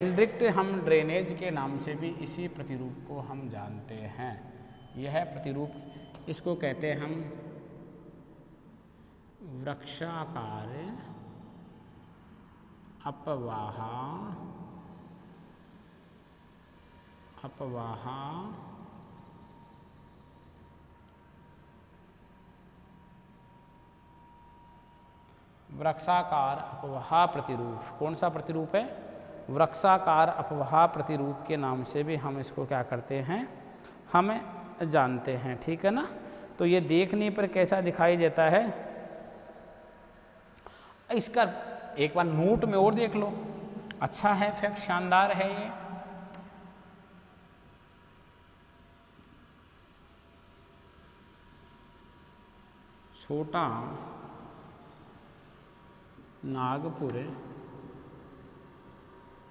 Direct हम drainage के नाम से भी इसी प्रतिरूप को हम जानते हैं। यह है प्रतिरूप इसको कहते हैं हम वृक्षाकार, अपवाहा अपवाहा, वृक्षाकार, अपवाह प्रतिरूप। कौन सा प्रतिरूप है? वृक्षाकार अपवाह प्रतिरूप के नाम से भी हम इसको क्या करते हैं? हम जानते हैं, ठीक है ना? तो ये देखने पर कैसा दिखाई देता है? इसका एक बार नोट में और देख लो। अच्छा है फैक्ट शानदार है ये। छोटा नागपुर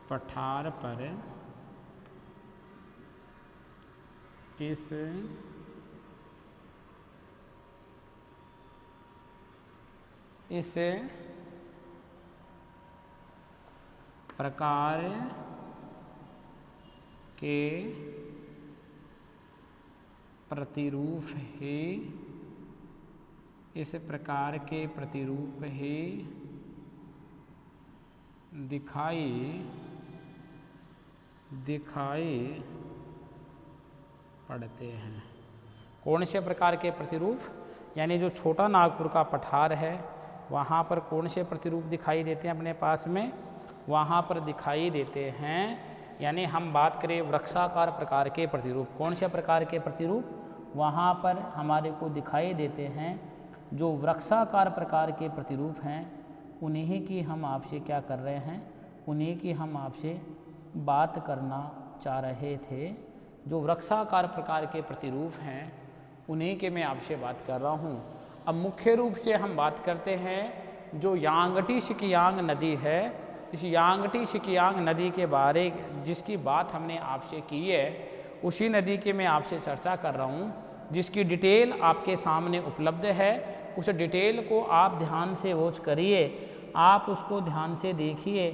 पठार पर इस इस प्रकार के प्रतिरूप ही। इस प्रकार के प्रतिरूप ही। दिखाई दिखाई पड़ते हैं। कौन से प्रकार के प्रतिरूप, यानी जो छोटा नागपुर का पठार है, वहाँ पर कौन से प्रतिरूप दिखाई देते हैं अपने पास में? वहाँ पर दिखाई देते हैं, यानी हम बात करें वृक्षाकार प्रकार के प्रतिरूप। कौन से प्रकार के प्रतिरूप? वहाँ पर हमारे को दिखाई देते हैं जो वृक्षाकार प्रकार के प्रतिरूप हैं, उन्हीं की हम आपसे क्या कर रहे हैं? उन्हीं की हम आपसे बात करना चाह रहे थे, जो वृक्षाकार प्रकार के प्रतिरूप हैं, उन्हीं के मैं आपसे बात कर रहा हूँ। अब मुख्य रूप से हम बात करते हैं, जो यांगटी सिकियांग नदी है। इस यांगटी सिकियांग नदी के बारे, जिसकी बात हमने आपसे की है, उसी नदी की मैं आपसे चर्चा कर रहा हूँ, जिसकी डिटेल आपके सामने उपलब्ध है। उस डिटेल को आप ध्यान से वॉच करिए। आप उसको ध्यान से देखिए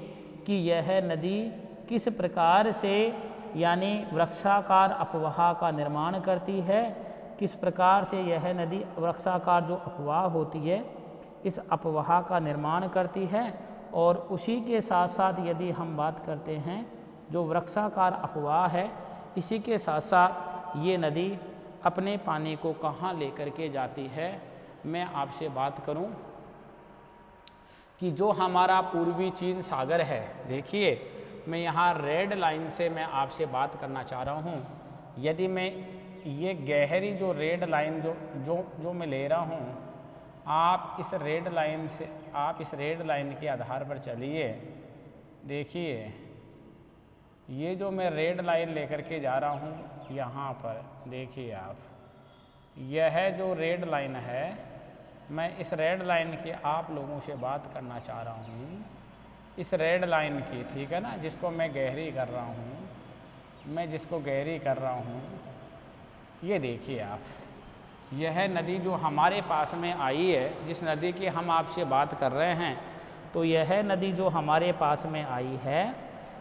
कि यह नदी किस प्रकार से, यानी वृक्षाकार अपवाह का निर्माण करती है, किस प्रकार से यह नदी वृक्षाकार जो अपवाह होती है, इस अपवाह का निर्माण करती है। और उसी के साथ साथ यदि हम बात करते हैं, जो वृक्षाकार अपवाह है, इसी के साथ साथ ये नदी अपने पानी को कहाँ लेकर के जाती है, मैं आपसे बात करूँ कि जो हमारा पूर्वी चीन सागर है, देखिए मैं यहाँ रेड लाइन से मैं आपसे बात करना चाह रहा हूँ। यदि मैं ये गहरी जो रेड लाइन जो जो जो मैं ले रहा हूँ, आप इस रेड लाइन से, आप इस रेड लाइन के आधार पर चलिए। देखिए, ये जो मैं रेड लाइन लेकर के जा रहा हूँ यहाँ पर, देखिए आप, यह जो रेड लाइन है, मैं इस रेड लाइन की आप लोगों से बात करना चाह रहा हूँ। इस रेड लाइन की, ठीक है ना, जिसको मैं गहरी कर रहा हूँ, मैं जिसको गहरी कर रहा हूँ, ये देखिए आप, यह नदी जो हमारे पास में आई है, जिस नदी की हम आपसे बात कर रहे हैं तो यह नदी जो हमारे पास में आई है,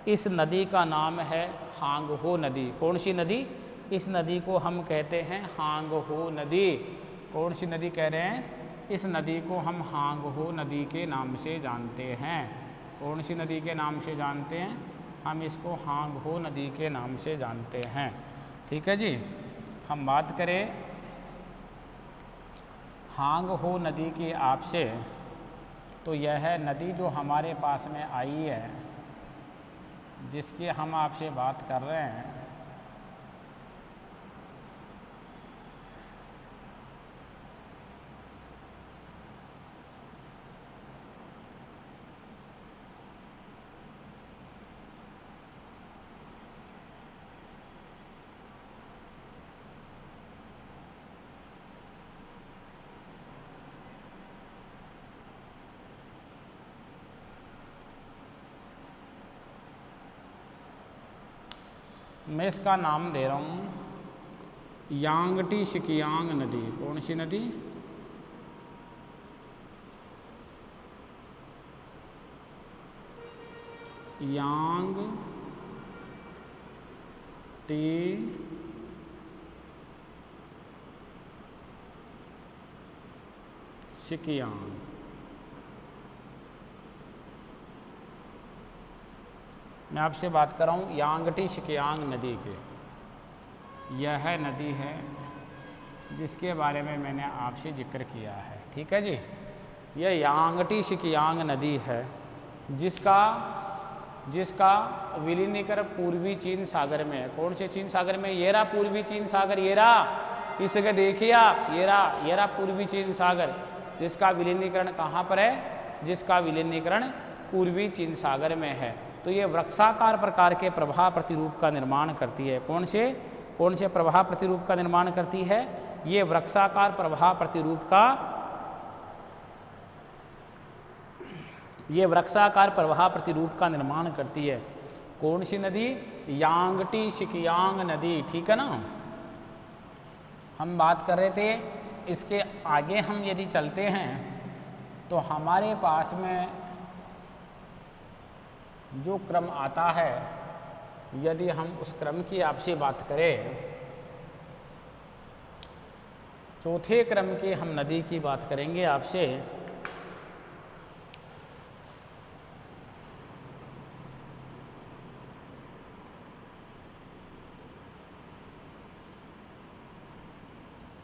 इस नदी का नाम है हांगहो नदी। कौन सी नदी? इस नदी को हम कहते हैं हांगहो नदी। कौन सी नदी कह रहे हैं? इस नदी को हम हांगहो नदी के नाम से जानते हैं। कौन सी नदी के नाम से जानते हैं? हम इसको हांगहो नदी के नाम से जानते हैं। ठीक है जी? हम बात करें हांगहो नदी की आपसे। तो यह है नदी जो हमारे पास में आई है, जिसकी हम आपसे बात कर रहे हैं मैं इसका नाम दे रहा हूँ यांगटी शिकियांग नदी। कौन सी नदी? यांग टी शिकियांग। मैं आपसे बात कर रहा हूँ, यांगटी शिकयांग नदी के। यह नदी है जिसके बारे में मैंने आपसे ज़िक्र किया है। ठीक है जी? यह यांगटी शिकयांग नदी है जिसका जिसका विलीनीकरण पूर्वी चीन सागर में है। कौन से चीन सागर में? ये रहा पूर्वी चीन सागर ये रहा इस जगह देखिए आप ये रहा ये रहा पूर्वी चीन सागर। जिसका विलीनीकरण कहाँ पर है? जिसका विलीनीकरण पूर्वी चीन सागर में है। तो ये वृक्षाकार प्रकार के प्रभाव प्रतिरूप का निर्माण करती है। कौन से? कौन से प्रभाव प्रतिरूप का निर्माण करती है? ये वृक्षाकार प्रभाव प्रतिरूप का ये वृक्षाकार प्रवाह प्रतिरूप का निर्माण करती है। कौन सी नदी? यांगटी शिकियांग नदी, ठीक है ना? हम बात कर रहे थे, इसके आगे हम यदि चलते हैं तो हमारे पास में जो क्रम आता है, यदि हम उस क्रम की आपसे बात करें, चौथे क्रम की हम नदी की बात करेंगे आपसे।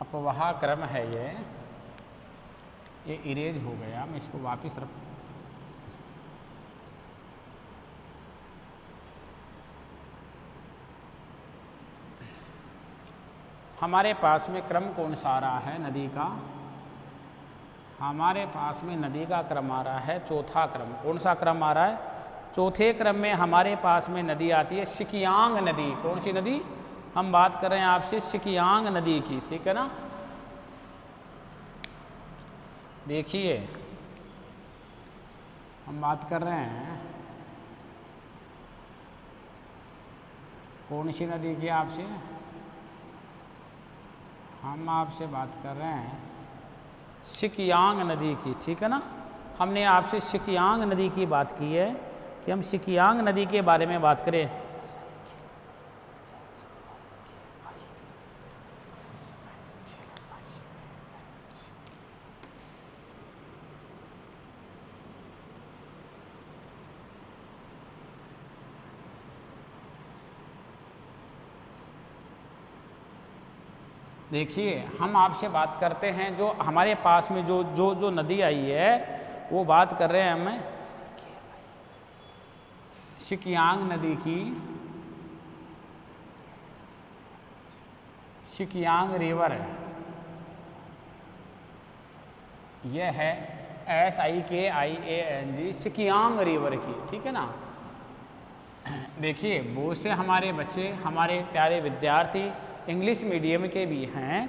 अपवाह क्रम है ये। ये इरेज हो गया मैं इसको वापस रख हमारे पास में क्रम कौन सा आ रहा है? नदी का। हमारे पास में नदी का क्रम आ रहा है, चौथा क्रम। कौन सा क्रम आ रहा है? चौथे क्रम में हमारे पास में नदी आती है शिकियांग नदी। कौन सी नदी? हम बात कर रहे हैं आपसे सिकियांग नदी की, ठीक है ना? देखिए, हम बात कर रहे हैं, कौन सी नदी की आपसे? हम आपसे बात कर रहे हैं सिकियांग नदी की, ठीक है ना? हमने आपसे सिकियांग नदी की बात की है कि हम सिकियांग नदी के बारे में बात करें। देखिए, हम आपसे बात करते हैं जो हमारे पास में जो जो जो नदी आई है, वो बात कर रहे हैं हमें। शिकियांग नदी की, शिकियांग रिवर यह है S I K I A N G Sikiang river की, ठीक है ना? देखिए बहुत से हमारे बच्चे, हमारे प्यारे विद्यार्थी इंग्लिश मीडियम के भी हैं,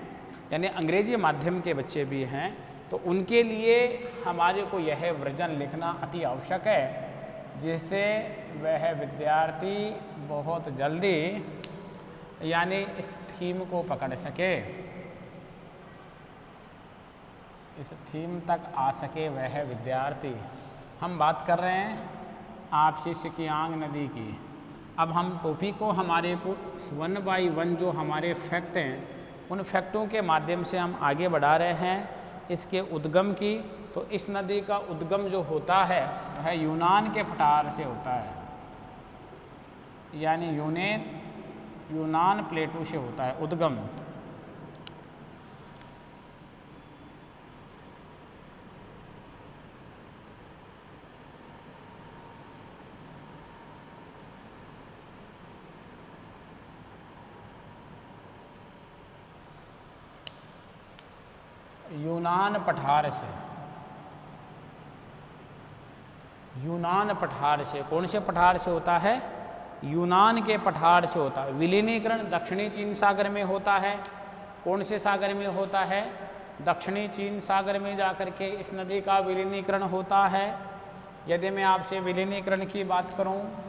यानी अंग्रेज़ी माध्यम के बच्चे भी हैं तो उनके लिए हमारे को यह वर्जन लिखना अति आवश्यक है, जिससे वह विद्यार्थी बहुत जल्दी, यानी इस थीम को पकड़ सके। इस थीम तक आ सके वह विद्यार्थी। हम बात कर रहे हैं आपसी सिकियांग नदी की। अब हम टोपी को हमारे को वन बाई वन जो हमारे फैक्ट हैं, उन फैक्टों के माध्यम से हम आगे बढ़ा रहे हैं। इसके उद्गम की तो इस नदी का उद्गम जो होता है, वह यूनान के पठार से होता है। यानी यूनेन, यूनान प्लेटू से होता है उद्गम। यूनान पठार से। यूनान पठार से, कौन से पठार से होता है? यूनान के पठार से होता है। विलीनीकरण दक्षिणी चीन सागर में होता है। कौन से सागर में होता है? दक्षिणी चीन सागर में जाकर के इस नदी का विलीनीकरण होता है। यदि मैं आपसे विलीनीकरण की बात करूँ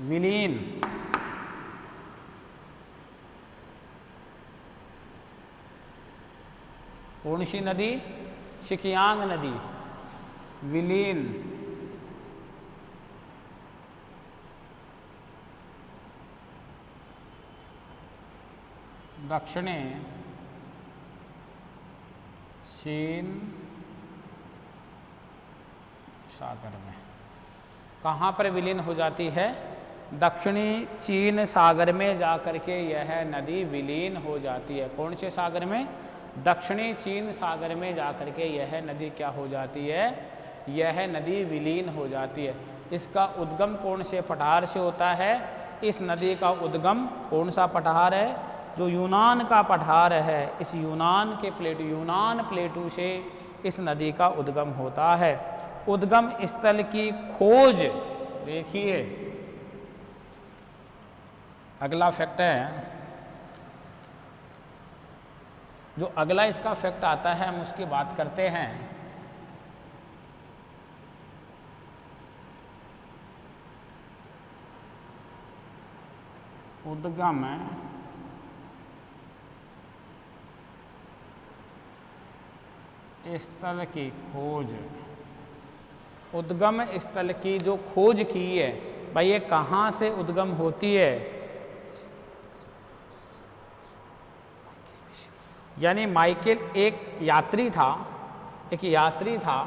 विलीन सी नदी शिकियांग नदी। विलीन दक्षिणे। चीन। सागर में। कहाँ पर विलीन हो जाती है? दक्षिणी चीन सागर में जाकर के यह नदी विलीन हो जाती है। कौन से सागर में? दक्षिणी चीन सागर में जाकर के यह नदी क्या हो जाती है? यह नदी विलीन हो जाती है। इसका उद्गम कौन से पठार से होता है? इस नदी का उद्गम कौन सा पठार है? जो यूनान का पठार है। इस यूनान के प्लेटू, यूनान प्लेटू से इस नदी का उद्गम होता है। उद्गम स्थल की खोज देखिए। अगला फैक्ट है, जो अगला इसका फैक्ट आता है, हम उसकी बात करते हैं। उद्गम स्थल की खोज, उद्गम स्थल की जो खोज की है, भाई ये कहाँ से उद्गम होती है? यानी माइकेल एक यात्री था, एक यात्री था,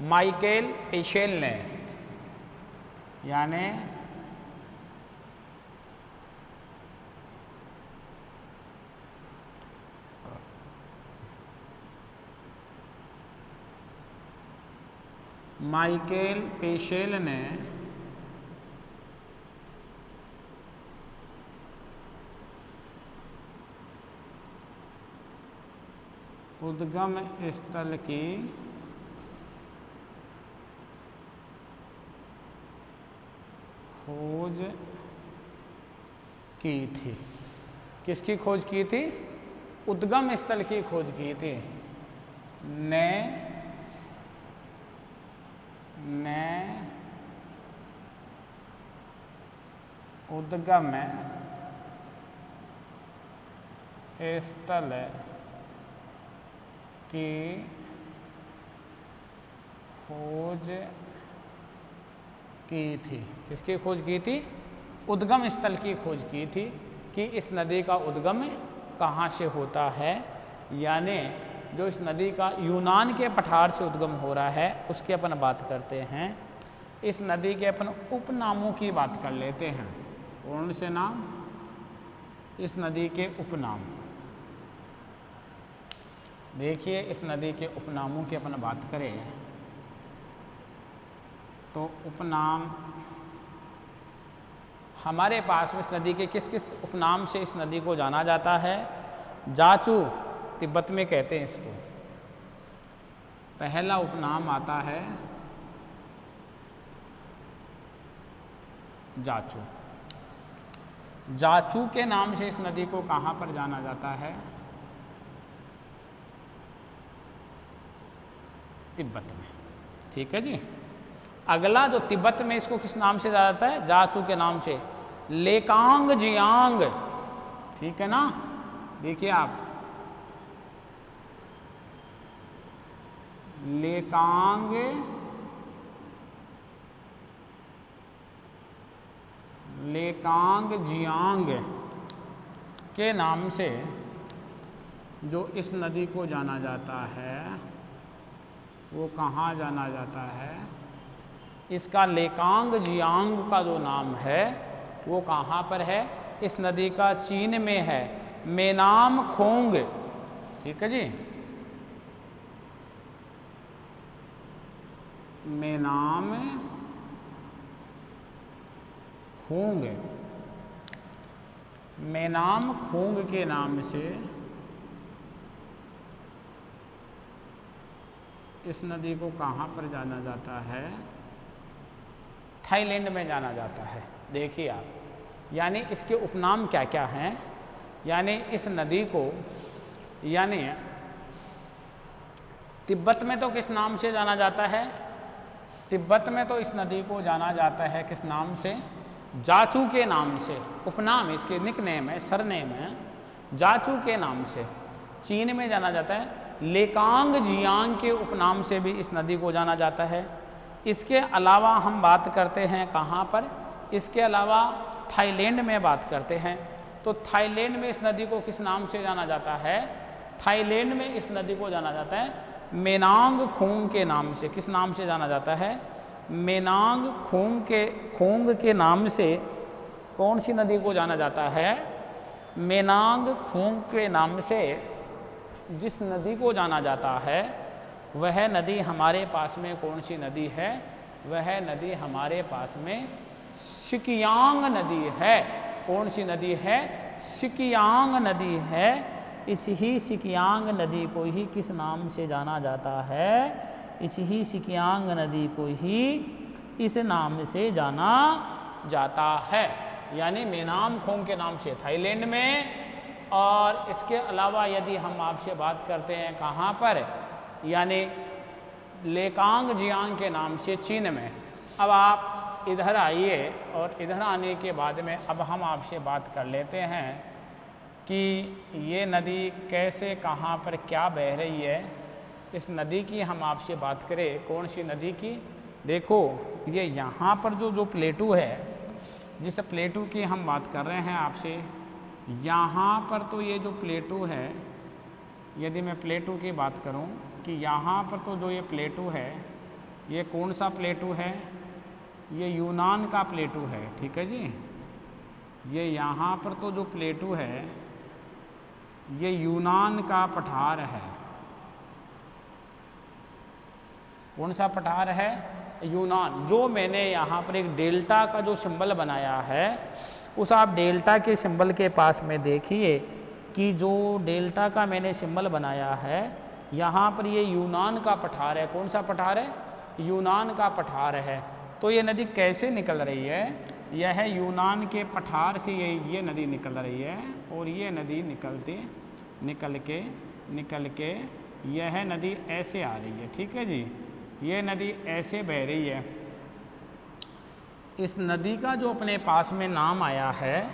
माइकेल पेशेल ने। यानी माइकेल पेशेल ने उद्गम स्थल की खोज की थी। किसकी खोज की थी? उद्गम स्थल की खोज की थी। ने ने, उद्गम स्थल की खोज की थी। किसकी खोज की थी? उद्गम स्थल की खोज की थी कि इस नदी का उद्गम कहाँ से होता है। यानी जो इस नदी का यूनान के पठार से उद्गम हो रहा है, उसकी अपन बात करते हैं। इस नदी के अपन उपनामों की बात कर लेते हैं। कौन से नाम? इस नदी के उपनाम। देखिए, इस नदी के उपनामों की अपन बात करें तो उपनाम हमारे पास में इस नदी के किस किस उपनाम से इस नदी को जाना जाता है? जाचू तिब्बत में कहते हैं इसको। पहला उपनाम आता है जाचू। जाचू के नाम से इस नदी को कहाँ पर जाना जाता है? तिब्बत में। ठीक है जी? अगला जो तिब्बत में इसको किस नाम से जाता है? जाचू के नाम से। लेकांग जियांग। ठीक है ना? देखिए आप। लेकांग लेकांग जियांग के नाम से जो इस नदी को जाना जाता है वो कहाँ जाना जाता है? इसका लेकांग जियांग का जो नाम है, वो कहाँ पर है? इस नदी का चीन में है। मेनाम खोंग। ठीक है जी? में नाम खूंग। में नाम खूंग के नाम से इस नदी को कहाँ पर जाना जाता है? थाईलैंड में जाना जाता है। देखिए आप, यानी इसके उपनाम क्या क्या हैं? यानी इस नदी को, यानी तिब्बत में तो किस नाम से जाना जाता है? तिब्बत में तो इस नदी को जाना जाता है किस नाम से? जाचू के नाम से। उपनाम इसके निक नेम है, सरनेम है। जाचू के नाम से। चीन में जाना जाता है। लेकांग जियांग के उपनाम से भी इस नदी को जाना जाता है। इसके अलावा हम बात करते हैं कहाँ पर? इसके अलावा थाईलैंड में बात करते हैं। तो थाईलैंड में इस नदी को किस नाम से जाना जाता है? थाईलैंड में इस नदी को जाना जाता है मेनांग खूंग के नाम से। किस नाम से जाना जाता है? मेनांग खूंग के खूंग के नाम से कौन सी नदी को जाना जाता है? मेनांग खूंग के नाम से जिस नदी को जाना जाता है, वह नदी हमारे पास में कौन सी नदी है? वह नदी हमारे पास में सिकियांग नदी है। कौन सी नदी है? सिकियांग नदी है। इस ही सिकियांग नदी को ही किस नाम से जाना जाता है? इस ही सिकियांग नदी को ही इस नाम से जाना जाता है। यानी मेनाम खोंग के नाम से। थाईलैंड में और इसके अलावा यदि हम आपसे बात करते हैं कहाँ पर, यानी लेकांग जियांग के नाम से चीन में, अब आप इधर आइए और इधर आने के बाद में अब हम आपसे बात कर लेते हैं कि ये नदी कैसे, कहाँ पर क्या बह रही है। इस नदी की हम आपसे बात करें, कौन सी नदी की? देखो, ये यहाँ पर जो जो प्लेटू है, जिस प्लेटू की हम बात कर रहे हैं आपसे यहाँ पर तो ये जो प्लेटू है, यदि मैं प्लेटू की बात करूँ कि यहाँ पर तो जो ये प्लेटू है, ये कौन सा प्लेटू है? ये यूनान का प्लेटू है, ठीक है जी? ये यहाँ पर तो जो प्लेटू है, ये यूनान का पठार है। कौन सा पठार है? यूनान, जो मैंने यहाँ पर एक डेल्टा का जो सिंबल बनाया है उस आप डेल्टा के सिंबल के पास में देखिए कि जो डेल्टा का मैंने सिंबल बनाया है, यहाँ पर ये यूनान का पठार है। कौन सा पठार है? यूनान का पठार है। तो ये नदी कैसे निकल रही है? यह यूनान के पठार से ये ये नदी निकल रही है और ये नदी निकलते, निकल के निकल के यह नदी ऐसे आ रही है। ठीक है जी? ये नदी ऐसे बह रही है। इस नदी का जो अपने पास में नाम आया है,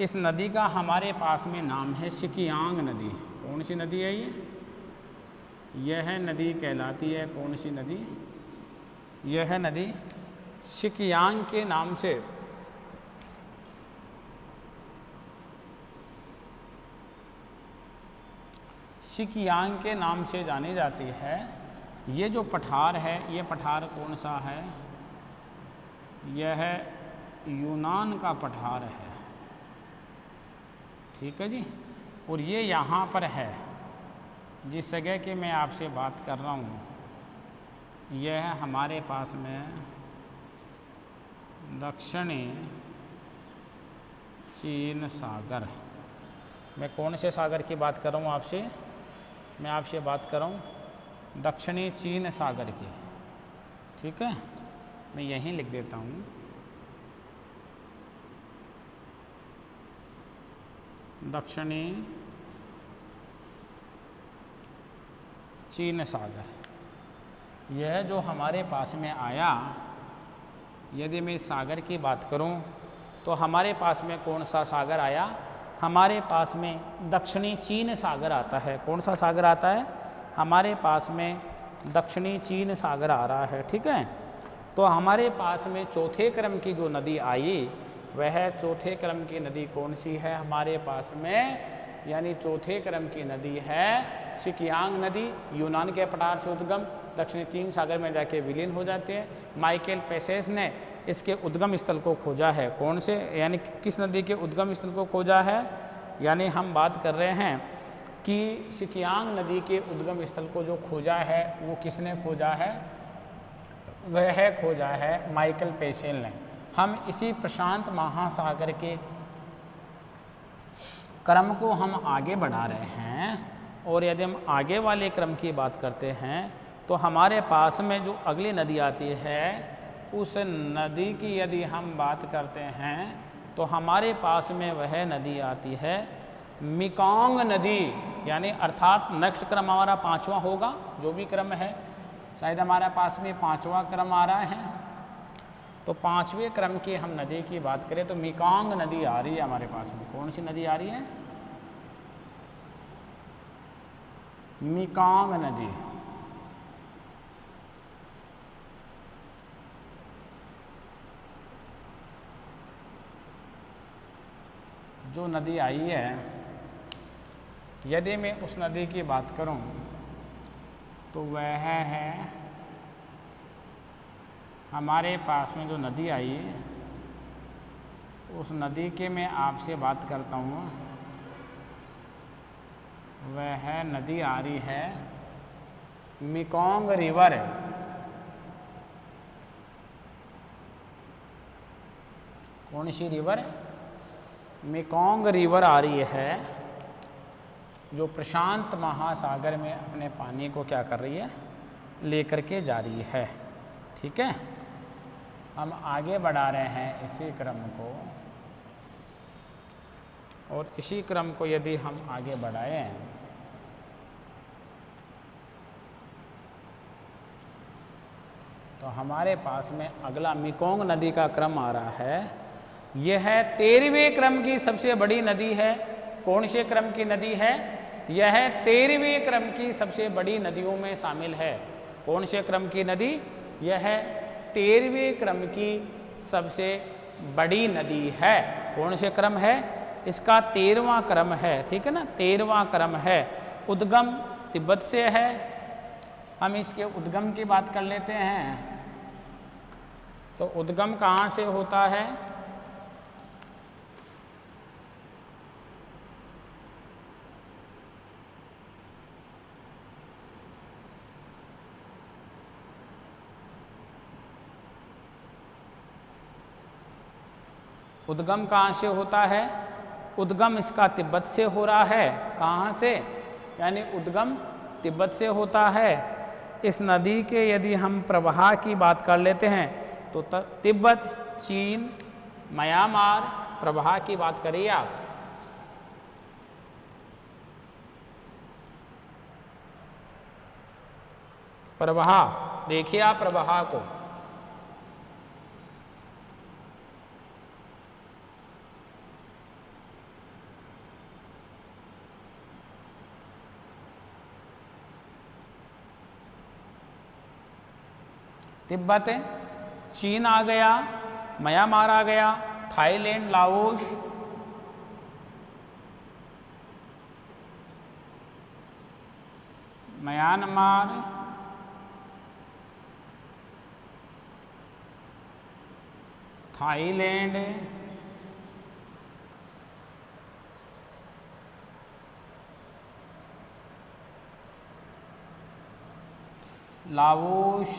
इस नदी का हमारे पास में नाम है सिकियांग नदी। कौन सी नदी है ये? यह नदी कहलाती है, कौन सी नदी? यह नदी सिकियांग के नाम से। सिकियांग के नाम से जानी जाती है। ये जो पठार है, ये पठार कौन सा है? यह यूनान का पठार है। ठीक है जी? और ये यहाँ पर है। जिस जगह की मैं आपसे बात कर रहा हूँ, यह हमारे पास में दक्षिणी चीन सागर। मैं कौन से सागर की बात कर रहा हूँ आपसे? मैं आपसे बात कर रहा हूँ दक्षिणी चीन सागर की। ठीक है? मैं यहीं लिख देता हूँ। दक्षिणी चीन सागर। यह जो हमारे पास में आया, यदि मैं इस सागर की बात करूँ तो हमारे पास में कौन सा सागर आया? हमारे पास में दक्षिणी चीन सागर आता है। कौन सा सागर आता है? हमारे पास में दक्षिणी चीन सागर आ रहा है, ठीक है? तो हमारे पास में चौथे क्रम की जो नदी आई, वह चौथे क्रम की नदी कौन सी है हमारे पास में? यानी चौथे क्रम की नदी है सिकियांग नदी, यूनान के पठार से उद्गम। दक्षिणी चीन सागर में जाके विलीन हो जाते हैं। माइकल पेसेस ने इसके उद्गम स्थल को खोजा है। कौन से? यानी किस नदी के उद्गम स्थल को खोजा है? यानी हम बात कर रहे हैं कि सिकियांग नदी के उद्गम स्थल को जो खोजा है, वो किसने खोजा है? वह खोजा है माइकल पेशेल ने। हम इसी प्रशांत महासागर के क्रम को हम आगे बढ़ा रहे हैं और यदि हम आगे वाले क्रम की बात करते हैं तो हमारे पास में जो अगली नदी आती है, उस नदी की यदि हम बात करते हैं तो हमारे पास में वह नदी आती है मिकांग नदी, यानी अर्थात नेक्स्ट क्रम हमारा पांचवा होगा, जो भी क्रम है। शायद हमारे पास में पांचवा क्रम आ रहा है। तो पाँचवें क्रम की हम नदी की बात करें तो मिकांग नदी आ रही है हमारे पास में। कौन सी नदी आ रही है? मिकांग नदी। जो नदी आई है, यदि मैं उस नदी की बात करूँ तो वह है हमारे पास में जो नदी आई उस नदी के मैं आपसे बात करता हूँ। वह नदी आ रही है मिकोंग रिवर। कौन सी रिवर? मिकोंग रिवर आ रही है। जो प्रशांत महासागर में अपने पानी को क्या कर रही है? लेकर के जा रही है। ठीक है? हम आगे बढ़ा रहे हैं इसी क्रम को। और इसी क्रम को यदि हम आगे बढ़ाएँ तो हमारे पास में अगला मिकोंग नदी का क्रम आ रहा है। यह है तेरहवें क्रम की सबसे बड़ी नदी है। कौन से क्रम की नदी है? यह तेरहवें क्रम की सबसे बड़ी नदियों में शामिल है। कौन से क्रम की नदी? यह तेरहवें क्रम की सबसे बड़ी नदी है। कौन से क्रम है? इसका तेरवा क्रम है, ठीक है ना? तेरवा क्रम है। उद्गम तिब्बत से है। हम इसके उद्गम की बात कर लेते हैं। तो उद्गम कहाँ से होता है? उद्गम कहाँ से होता है? उद्गम इसका तिब्बत से हो रहा है। कहाँ से? यानी उद्गम तिब्बत से होता है। इस नदी के यदि हम प्रवाह की बात कर लेते हैं तो तिब्बत, चीन, म्यांमार प्रवाह की बात करिए आप। प्रवाह, देखिए आप प्रवाह को। तिब्बत चीन आ गया म्यांमार आ गया Thailand Laos. Myanmar. Thailand. Laos.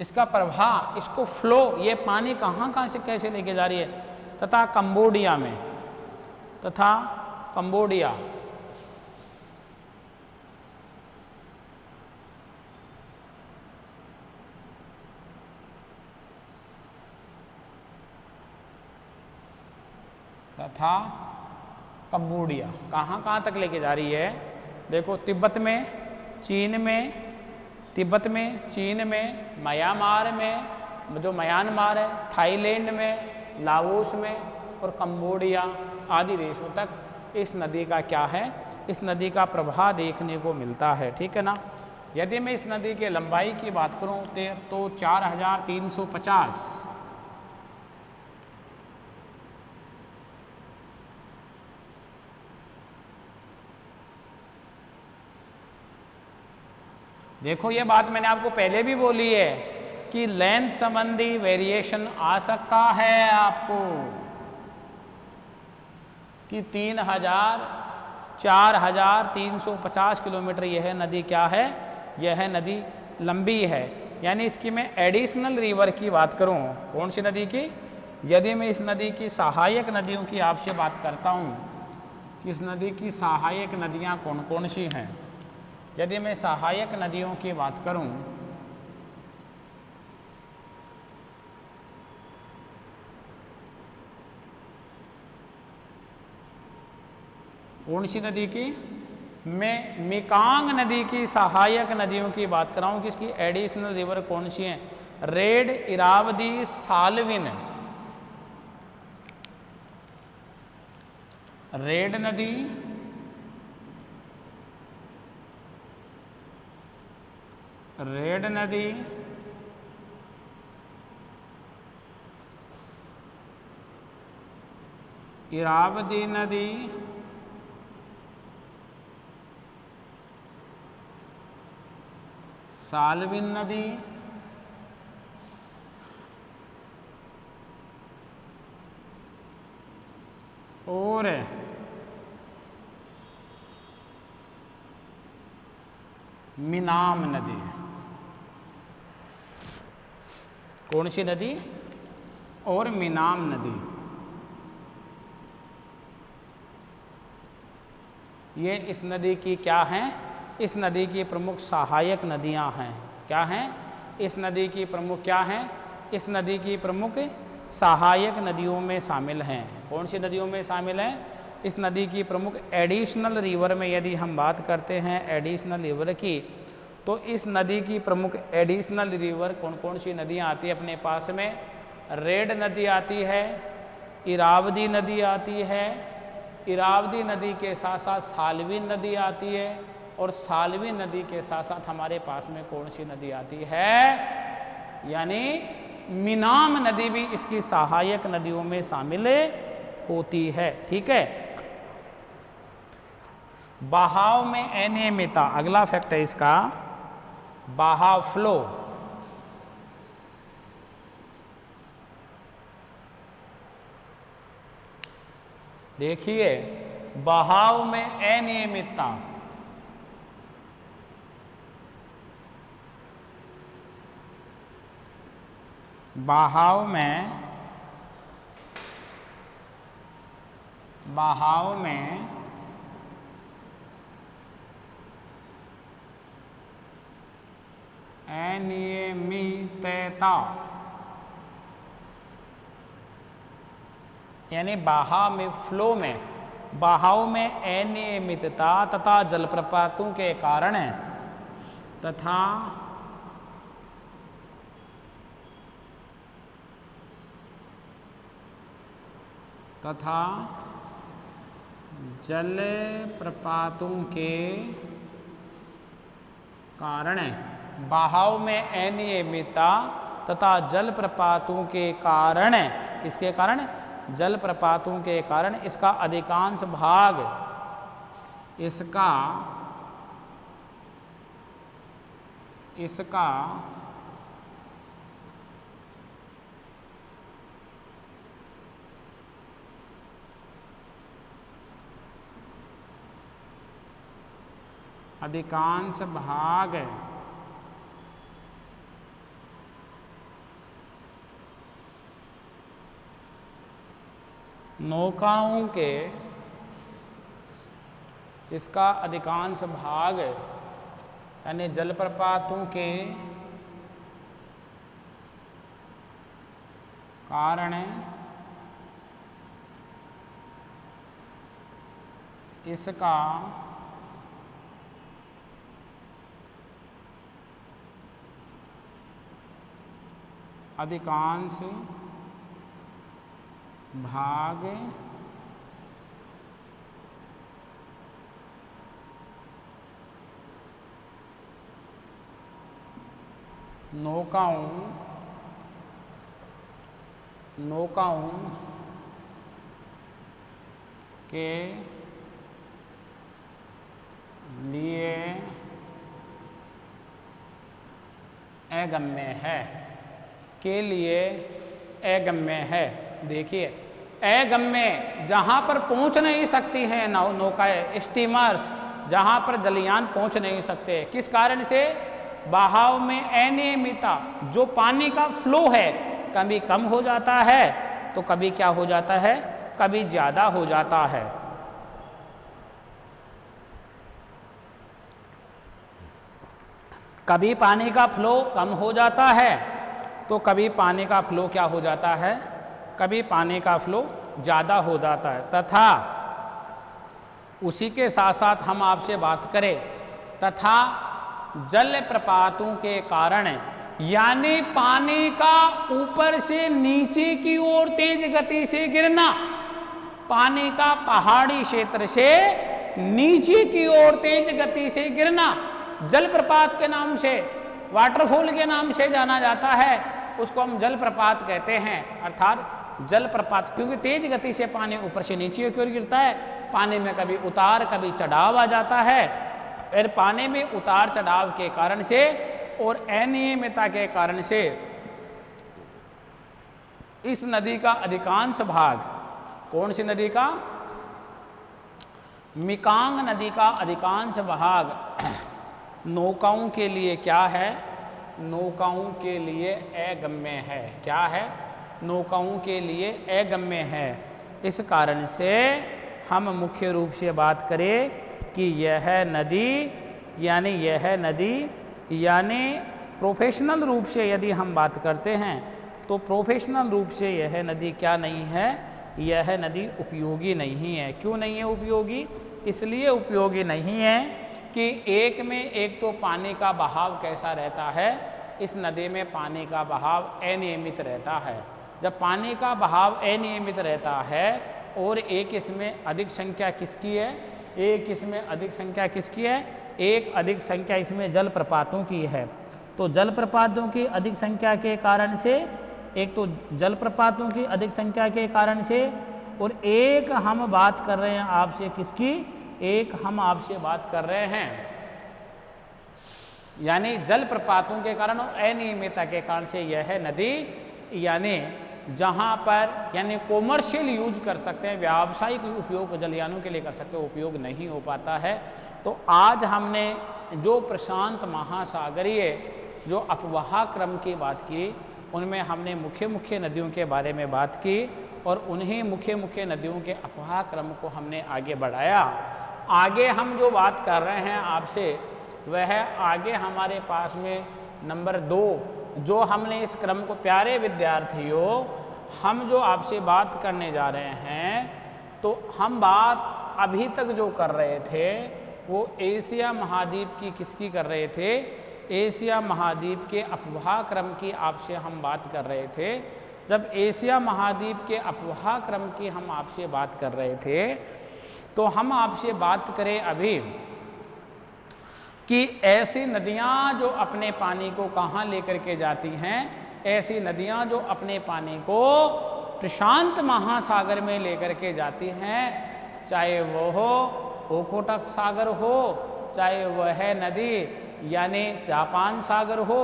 इसका प्रवाह, इसको फ्लो ये पानी कहाँ कहाँ से कैसे लेके जा रही है? तथा कंबोडिया में। तथा कंबोडिया। तथा कंबोडिया। कहाँ कहाँ तक लेके जा रही है? देखो, तिब्बत में, चीन में तिब्बत में, चीन में, म्यांमार में, जो म्यांमार है, थाईलैंड में, लाओस में और कम्बोडिया आदि देशों तक इस नदी का क्या है? इस नदी का प्रभाव देखने को मिलता है, ठीक है ना? यदि मैं इस नदी के लंबाई की बात करूँ तो 4350 देखो, ये बात मैंने आपको पहले भी बोली है कि लेंथ संबंधी वेरिएशन आ सकता है आपको। कि तीन हज़ार, चार हज़ार तीन सौ पचास किलोमीटर यह नदी क्या है? यह नदी लंबी है। यानी इसकी मैं एडिशनल रिवर की बात करूँ, कौन सी नदी की? यदि मैं इस नदी की सहायक नदियों की आपसे बात करता हूँ कि इस नदी की सहायक नदियाँ कौन कौन सी हैं? यदि मैं सहायक नदियों की बात करूँ कौन सी नदी की? मैं मिकांग नदी की सहायक नदियों की बात कर रहा हूँ कि इसकी एडिशनल रिवर कौन सी है? Red Irrawaddy Salween. रेड नदी रेड नदी। इरावदी नदी। सालविन नदी। और मिनाम नदी। कौन सी नदी? और मिनाम नदी। ये इस नदी की क्या हैं? इस नदी की प्रमुख सहायक नदियाँ हैं। क्या हैं? इस नदी की प्रमुख क्या हैं? इस नदी की प्रमुख सहायक नदियों में शामिल हैं। कौन सी नदियों में शामिल हैं? इस नदी की प्रमुख एडिशनल रिवर में यदि हम बात करते हैं, एडिशनल रिवर की तो इस नदी की प्रमुख एडिशनल रिवर कौन कौन सी नदियाँ आती है अपने पास में? रेड नदी आती है इरावदी नदी आती है इरावदी नदी के साथ साथ सालवी नदी आती है और सालवी नदी के साथ साथ हमारे पास में कौन सी नदी आती है? यानी मिनाम नदी भी इसकी सहायक नदियों में शामिल होती है, ठीक है? बहाव में अनियमितता अगला फैक्ट है इसका। बहाव फ्लो देखिए बहाव में अनियमितता। बहाव में बहाव में अनियमितता यानी बहाव में, फ्लो में बहाव में अनियमितता तथा जलप्रपातों के कारण तथा तथा जल प्रपातों के कारण बहाव में अनियमितता तथा जल प्रपातों के कारण, किसके कारण? जल प्रपातों के कारण इसका अधिकांश भाग, इसका इसका अधिकांश भाग नौकाओं के इसका अधिकांश भाग यानी जलप्रपातों के कारण इसका अधिकांश भाग नौकाओं नौकाओं के लिए अगम्य है के लिए अगम्य है। देखिए ए अगम्य जहाँ पर पहुँच नहीं सकती हैं नौ, नौकाएँ स्टीमर्स जहाँ पर जलयान पहुँच नहीं सकते। किस कारण से? बहाव में अनियमितता, जो पानी का फ्लो है, कभी कम हो जाता है तो कभी क्या हो जाता है? कभी ज़्यादा हो जाता है। कभी पानी का फ्लो कम हो जाता है तो कभी पानी का फ्लो क्या हो जाता है? कभी पानी का फ्लो ज़्यादा हो जाता है। तथा उसी के साथ साथ हम आपसे बात करें, तथा जल प्रपातों के कारण, यानी पानी का ऊपर से नीचे की ओर तेज गति से गिरना, पानी का पहाड़ी क्षेत्र से नीचे की ओर तेज गति से गिरना जलप्रपात के नाम से वाटरफॉल के नाम से जाना जाता है। उसको हम जलप्रपात कहते हैं। अर्थात जलप्रपात, क्योंकि तेज गति से पानी ऊपर से नीचे की ओर गिरता है, पानी में कभी उतार, कभी चढ़ाव आ जाता है। फिर पानी में उतार चढ़ाव के कारण से और अनियमितता के कारण से इस नदी का अधिकांश भाग, कौन सी नदी का? मिकांग नदी का अधिकांश भाग नौकाओं के लिए क्या है? नौकाओं के लिए अगम्य है। क्या है? नौकाओं के लिए अगम्य है। इस कारण से हम मुख्य रूप से बात करें कि यह नदी, यानी यह नदी, यानी प्रोफेशनल रूप से यदि हम बात करते हैं तो प्रोफेशनल रूप से यह नदी क्या नहीं है? यह नदी उपयोगी नहीं है। क्यों नहीं है उपयोगी? इसलिए उपयोगी नहीं है कि एक में एक तो पानी का बहाव कैसा रहता है? इस नदी में पानी का बहाव अनियमित रहता है। जब पानी का बहाव अनियमित रहता है, और एक इसमें अधिक संख्या किसकी है? एक इसमें अधिक संख्या किसकी है? एक अधिक संख्या इसमें जलप्रपातों की है। तो जलप्रपातों की अधिक संख्या के कारण से, एक तो जलप्रपातों की अधिक संख्या के कारण से, और एक हम बात कर रहे हैं आपसे किसकी? एक हम आपसे बात कर रहे हैं। यानी जलप्रपातों के कारण और अनियमितता के कारण से यह नदी, यानी जहाँ पर, यानी कॉमर्शियल यूज़ कर सकते हैं, व्यावसायिक उपयोग जलयानों के लिए कर सकते हैं, उपयोग नहीं हो पाता है। तो आज हमने जो प्रशांत महासागरीय जो अपवाह क्रम की बात की, उनमें हमने मुख्य मुख्य नदियों के बारे में बात की और उन्हीं मुख्य मुख्य नदियों के अपवाह क्रम को हमने आगे बढ़ाया। आगे हम जो बात कर रहे हैं आपसे, वह आगे हमारे पास में नंबर दो, जो हमने इस क्रम को प्यारे विद्यार्थियों हम जो आपसे बात करने जा रहे हैं तो हम बात अभी तक जो कर रहे थे, वो एशिया महाद्वीप की किसकी कर रहे थे? एशिया महाद्वीप के अपवाह क्रम की आपसे हम बात कर रहे थे। जब एशिया महाद्वीप के अपवाह क्रम की हम आपसे बात कर रहे थे तो हम आपसे बात करें अभी कि ऐसी नदियाँ जो अपने पानी को कहाँ लेकर के जाती हैं ऐसी नदियाँ जो अपने पानी को प्रशांत महासागर में लेकर के जाती हैं, चाहे वो हो ओकोटक सागर हो, चाहे वह नदी यानी जापान सागर हो,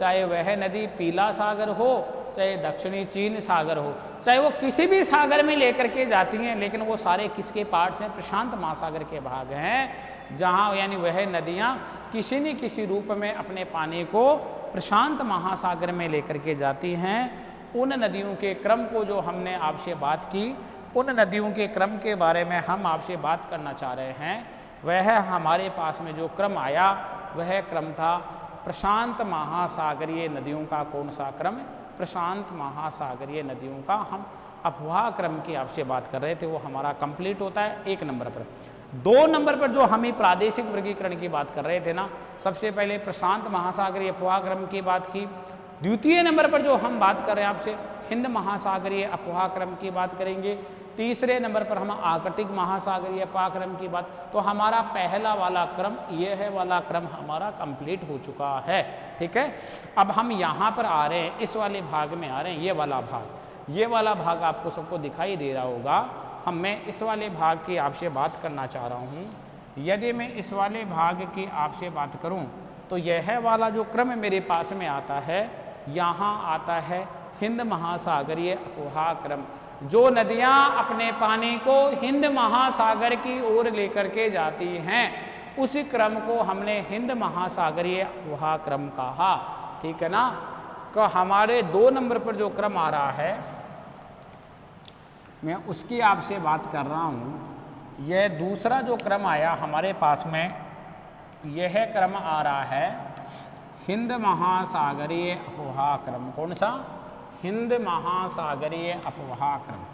चाहे वह नदी पीला सागर हो, चाहे दक्षिणी चीन सागर हो, चाहे वो किसी भी सागर में लेकर के जाती हैं, लेकिन वो सारे किसके पार्ट्स हैं? प्रशांत महासागर के भाग हैं, जहाँ यानी वह नदियाँ किसी न किसी रूप में अपने पानी को प्रशांत महासागर में लेकर के जाती हैं। उन नदियों के क्रम को जो हमने आपसे बात की, उन नदियों के क्रम के बारे में हम आपसे बात करना चाह रहे हैं। वह हमारे पास में जो क्रम आया, वह क्रम था प्रशांत महासागरीय नदियों का कौन सा क्रम? प्रशांत महासागरीय नदियों का हम अफवाह क्रम की आपसे बात कर रहे थे, वो हमारा कंप्लीट होता है, एक नंबर पर। दो नंबर पर जो हम प्रादेशिक वर्गीकरण की बात कर रहे थे ना, सबसे पहले प्रशांत महासागरीय अफवाह क्रम की बात की। द्वितीय नंबर पर जो हम बात कर रहे हैं आपसे, हिंद महासागरीय अफवाह क्रम की बात करेंगे। तीसरे नंबर पर हम आर्कटिक महासागरीय पाक्रम की बात तो हमारा पहला वाला क्रम, ये है वाला क्रम हमारा कंप्लीट हो चुका है। ठीक है? अब हम यहाँ पर आ रहे हैं, इस वाले भाग में आ रहे हैं, ये वाला भाग। ये वाला भाग आपको सबको दिखाई दे रहा होगा हम मैं इस वाले भाग की आपसे बात करना चाह रहा हूँ। यदि मैं इस वाले भाग की आपसे बात करूँ तो यह वाला जो क्रम मेरे पास में आता है, यहाँ आता है हिंद महासागरीय अपोहा क्रम जो नदियाँ अपने पानी को हिंद महासागर की ओर लेकर के जाती हैं, उस क्रम को हमने हिंद महासागरीय वहा क्रम कहा। ठीक है ना? तो हमारे दो नंबर पर जो क्रम आ रहा है मैं उसकी आपसे बात कर रहा हूँ। यह दूसरा जो क्रम आया हमारे पास में, यह क्रम आ रहा है हिंद महासागरीय अपवाह क्रम। कौन सा? हिंद महासागरीय अपवाह क्रम।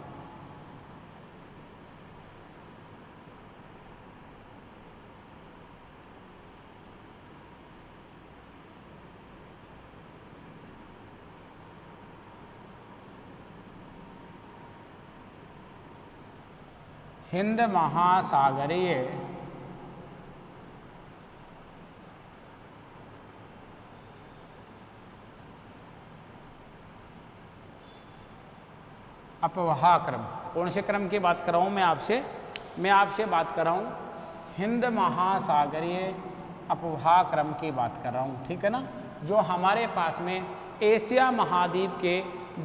हिंद महासागरीय अपवाह क्रम कौन से क्रम की बात कर रहा हूँ मैं आपसे। मैं आपसे बात कर रहा हूँ हिंद महासागरीय अपवाह क्रम की बात कर रहा हूँ, ठीक है ना? जो हमारे पास में एशिया महाद्वीप के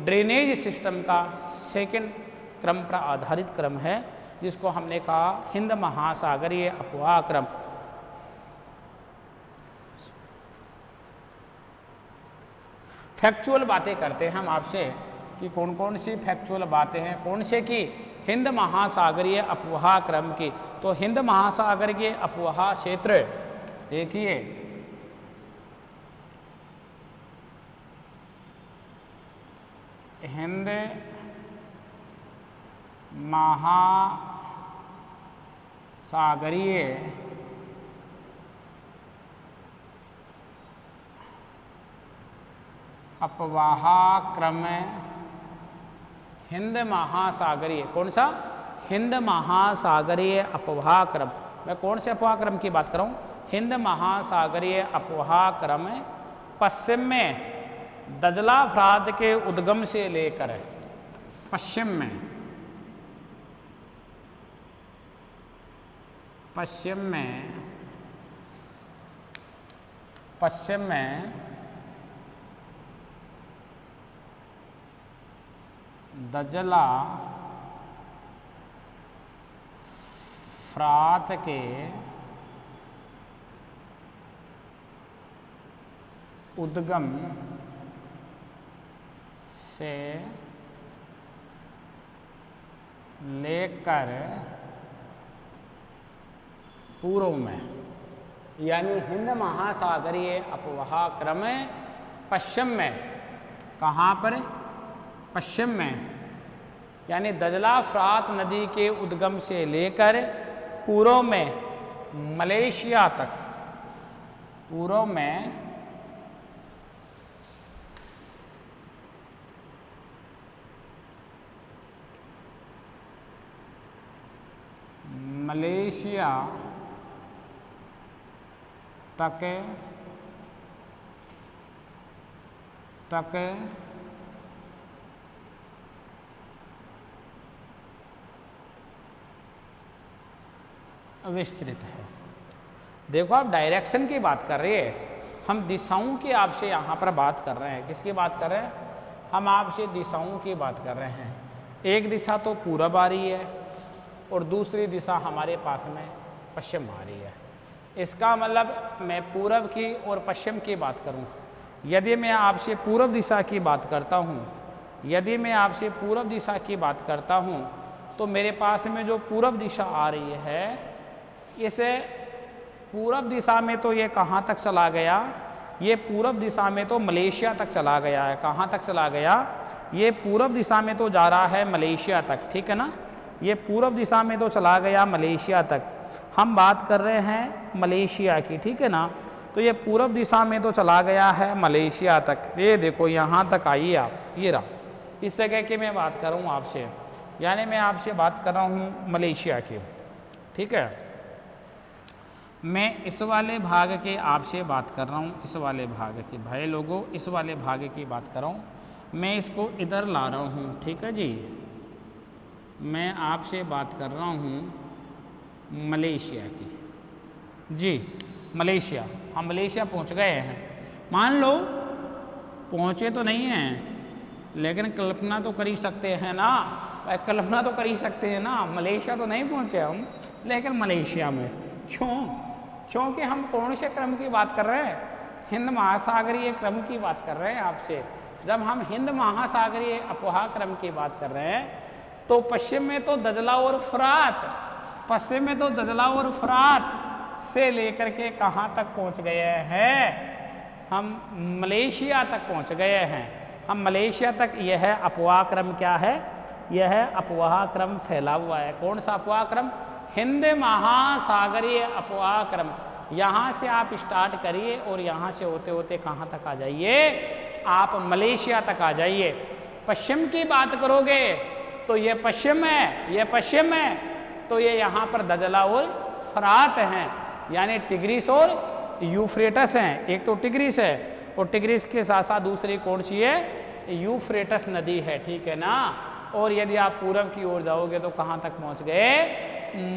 ड्रेनेज सिस्टम का सेकंड क्रम पर आधारित क्रम है। जिसको हमने कहा हिंद महासागरीय अपवाह क्रम फैक्चुअल बातें करते हैं हम आपसे कि कौन कौन सी फैक्चुअल बातें हैं, कौन से की? हिंद महासागरीय अपवाह क्रम की। तो हिंद महासागर के अपवाह क्षेत्र देखिए। हिंद महासागरीय अपवाह क्रम हिंद महासागरीय कौन सा? हिंद महासागरीय अपवाह क्रम मैं कौन से अपवाह क्रम की बात कर हिंद महासागरीय अपवाह क्रम पश्चिम में दजला फ्राद के उद्गम से लेकर पश्चिम में पश्चिम में पश्चिम में दजला फ्रात के उद्गम से लेकर पूर्व में। यानी हिंद महासागरीय अपवाह क्रम पश्चिम में। कहाँ पर? पश्चिम में। यानी दजला फ्रात नदी के उद्गम से लेकर पूर्व में मलेशिया तक। पूर्व में मलेशिया तक तक विस्तृत है। देखो आप डायरेक्शन की बात कर रहे हैं। हम दिशाओं की आपसे यहाँ पर बात कर रहे हैं। किसकी बात कर रहे हैं? हम आपसे दिशाओं की बात कर रहे हैं। एक दिशा तो पूरब आ रही है और दूसरी दिशा हमारे पास में पश्चिम आ रही है। इसका मतलब मैं पूरब की और पश्चिम की बात करूँ। यदि मैं आपसे पूरब दिशा की बात करता हूँ, यदि मैं आपसे पूरब दिशा की बात करता हूँ तो मेरे पास में जो पूरब दिशा आ रही है, इसे पूरब दिशा में तो ये कहाँ तक चला गया? ये पूरब दिशा में तो मलेशिया तक चला गया है। कहाँ तक चला गया? ये पूरब दिशा में तो जा रहा है मलेशिया तक, ठीक है ना? ये पूरब दिशा में तो चला गया मलेशिया तक। हम बात कर रहे हैं मलेशिया की, ठीक है ना? तो ये पूर्व दिशा में तो चला गया है मलेशिया तक। ये देखो, यहाँ तक आइए आप, ये रहा। इस जगह की मैं बात कर रहा हूँ आपसे, यानी मैं आपसे बात कर रहा हूँ मलेशिया की, ठीक है? मैं इस वाले भाग के आपसे बात कर रहा हूँ, इस वाले भाग की, भाई लोगों, इस वाले भाग की बात कर रहा हूँ। मैं इसको इधर ला रहा हूँ, ठीक है जी? मैं आपसे बात कर रहा हूँ मलेशिया की। जी, मलेशिया। हम मलेशिया पहुँच गए हैं। मान लो, पहुँचे तो नहीं हैं, लेकिन कल्पना तो कर ही सकते हैं ना। कल्पना तो कर ही सकते हैं ना। मलेशिया तो नहीं पहुँचे हम, लेकिन मलेशिया में। क्यों? क्योंकि हम से क्रम की बात कर रहे हैं? हिंद महासागरीय क्रम की बात कर रहे हैं आपसे। जब हम हिंद महासागरीय अपवाह क्रम की बात कर रहे हैं तो पश्चिम में तो दजला और फरात। पश्चिम में तो दजला और फरात से लेकर के कहाँ तक पहुँच गए हैं? हम मलेशिया तक पहुँच गए हैं। हम मलेशिया तक यह अपवाह क्रम क्या है? यह अपवाह क्रम फैला हुआ है। कौन सा अपवाह क्रम हिंद महासागरीय अपवाह क्रम यहाँ से आप स्टार्ट करिए और यहाँ से होते होते कहाँ तक आ जाइए? आप मलेशिया तक आ जाइए। पश्चिम की बात करोगे तो ये पश्चिम है, ये पश्चिम है। तो ये यहाँ पर दजला और फरात हैं, यानी टिग्रिस और यूफ्रेटस हैं। एक तो टिग्रिस है और टिग्रिस के साथ साथ दूसरी कौन सी है? यूफ्रेटस नदी है, ठीक है ना? और यदि आप पूरब की ओर जाओगे तो कहाँ तक पहुँच गए?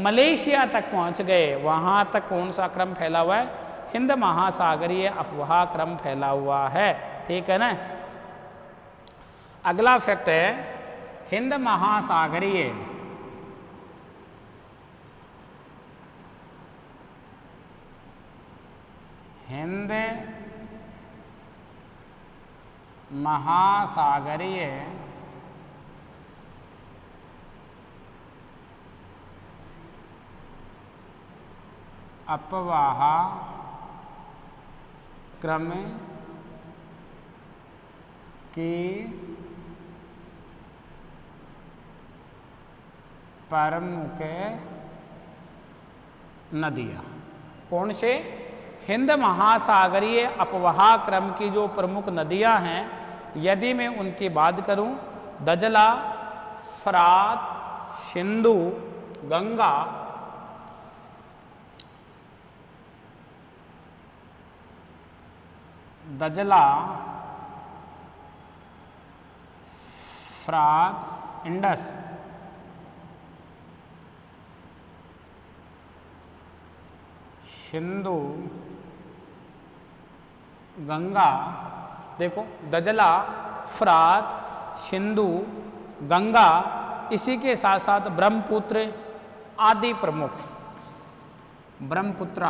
मलेशिया तक पहुँच गए। वहाँ तक कौन सा क्रम फैला हुआ है? हिंद महासागरीय अपवाह क्रम फैला हुआ है, ठीक है ना? अगला फैक्ट है, हिंद महासागरीय हिंद महासागरीय अपवाह क्रम की प्रमुख नदियाँ। कौन से? हिंद महासागरीय अपवाह क्रम की जो प्रमुख नदियाँ हैं, यदि मैं उनकी बात करूँ, दजला, फरात, सिंधु, गंगा, दजला, फ्रात, इंडस। सिंधु गंगा, देखो, दजला, फ्रात, सिंधु, गंगा, इसी के साथ साथ ब्रह्मपुत्र, आदि प्रमुख। ब्रह्मपुत्रा।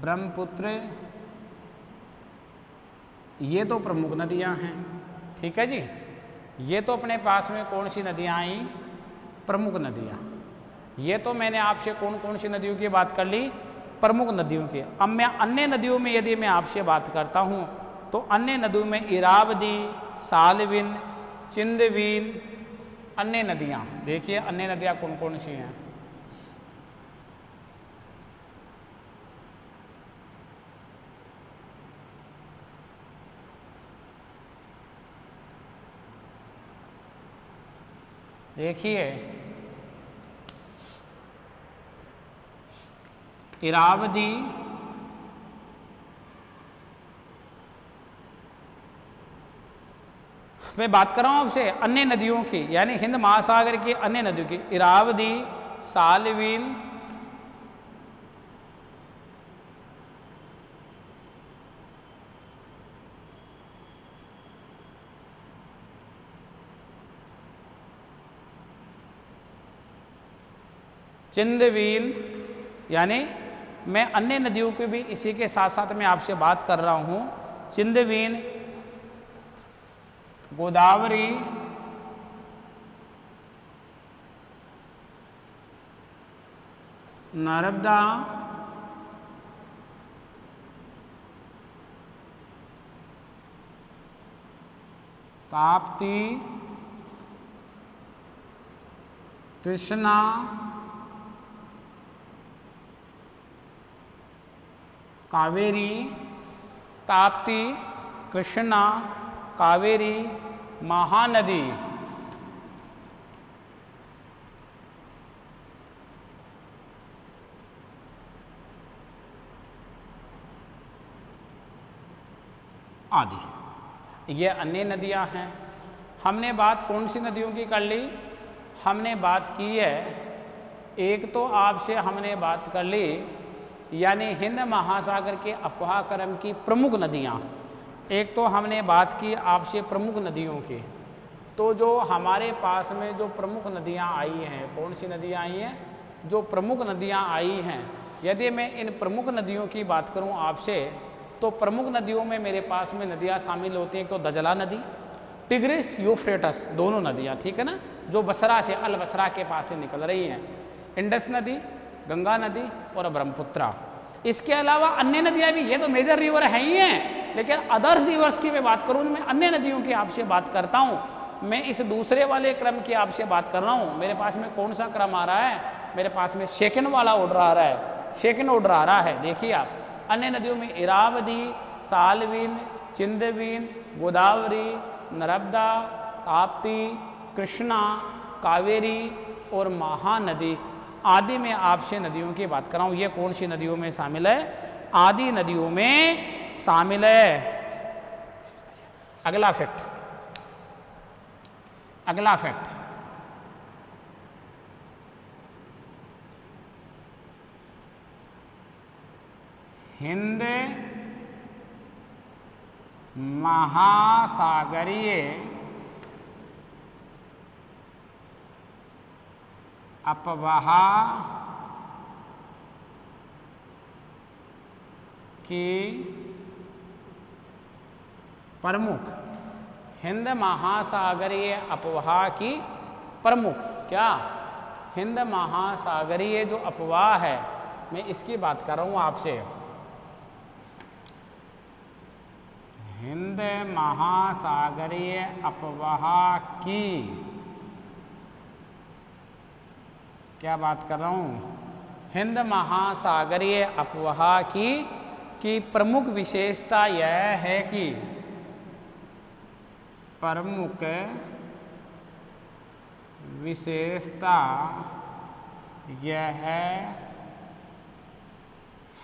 ब्रह्मपुत्र, ये तो प्रमुख नदियाँ हैं, ठीक है जी? ये तो अपने पास में कौन सी नदियाँ आई? प्रमुख नदियाँ। ये तो मैंने आपसे कौन कौन सी नदियों की बात कर ली? प्रमुख नदियों की। अब मैं अन्य नदियों में यदि मैं आपसे बात करता हूँ तो अन्य नदियों में इरावदी, सालविन, चिंदवीन, अन्य नदियाँ। देखिए अन्य नदियाँ कौन कौन सी हैं? देखिए, इरावदी मैं बात कर रहा हूँ आपसे अन्य नदियों की, यानी हिंद महासागर की अन्य नदियों की, इरावदी, सालवीन चिंदवीन, यानी मैं अन्य नदियों की भी इसी के साथ साथ मैं आपसे बात कर रहा हूँ। चिंदवीन, गोदावरी नर्मदा ताप्ती कृष्णा कावेरी, ताप्ती, कृष्णा, कावेरी, महानदी। आदि। ये अन्य नदियाँ हैं। हमने बात कौन सी नदियों की कर ली? हमने बात की है। एक तो आपसे हमने बात कर ली यानी हिंद महासागर के अफवाह क्रम की प्रमुख नदियाँ। एक तो हमने बात की आपसे प्रमुख नदियों की। तो जो हमारे पास में जो प्रमुख नदियाँ आई हैं, कौन सी नदियाँ आई हैं? जो प्रमुख नदियाँ आई हैं। यदि मैं इन प्रमुख नदियों की बात करूँ आपसे तो प्रमुख नदियों में मेरे पास में नदियाँ शामिल होती हैं, एक तो दजला नदी, टिग्रिस, यूफ्रेटस, दोनों नदियाँ, ठीक है ना? जो बसरा से अल बसरा के पास से निकल रही हैं। इंडस नदी गंगा नदी और ब्रह्मपुत्रा। इसके अलावा अन्य नदियाँ भी, ये तो मेजर रिवर है ही हैं, लेकिन अदर रिवर्स की मैं बात करूँ, मैं अन्य नदियों की आपसे बात करता हूँ। मैं इस दूसरे वाले क्रम की आपसे बात कर रहा हूँ। मेरे पास में कौन सा क्रम आ रहा है? मेरे पास में सेकंड वाला ऑर्डर आ रहा है। सेकंड ऑर्डर आ रहा है, देखिए आप। अन्य नदियों में इरावदी, सालवीन, चिंदवीन, गोदावरी, नर्मदा, ताप्ती, कृष्णा, कावेरी और महानदी। आदि में आपसे नदियों की बात कर रहा ये कौन सी नदियों में शामिल है? आदि नदियों में शामिल है। अगला फैक्ट अगला फैक्ट हिंद महासागरीय अपवाह की प्रमुख। हिंद महासागरीय अपवाह की प्रमुख। क्या? हिंद महासागरीय जो अपवाह है, मैं इसकी बात कर रहा हूँ आपसे। हिंद महासागरीय अपवाह की क्या बात कर रहा हूँ? हिंद महासागरीय अपवाह की की प्रमुख विशेषता यह है कि प्रमुख विशेषता यह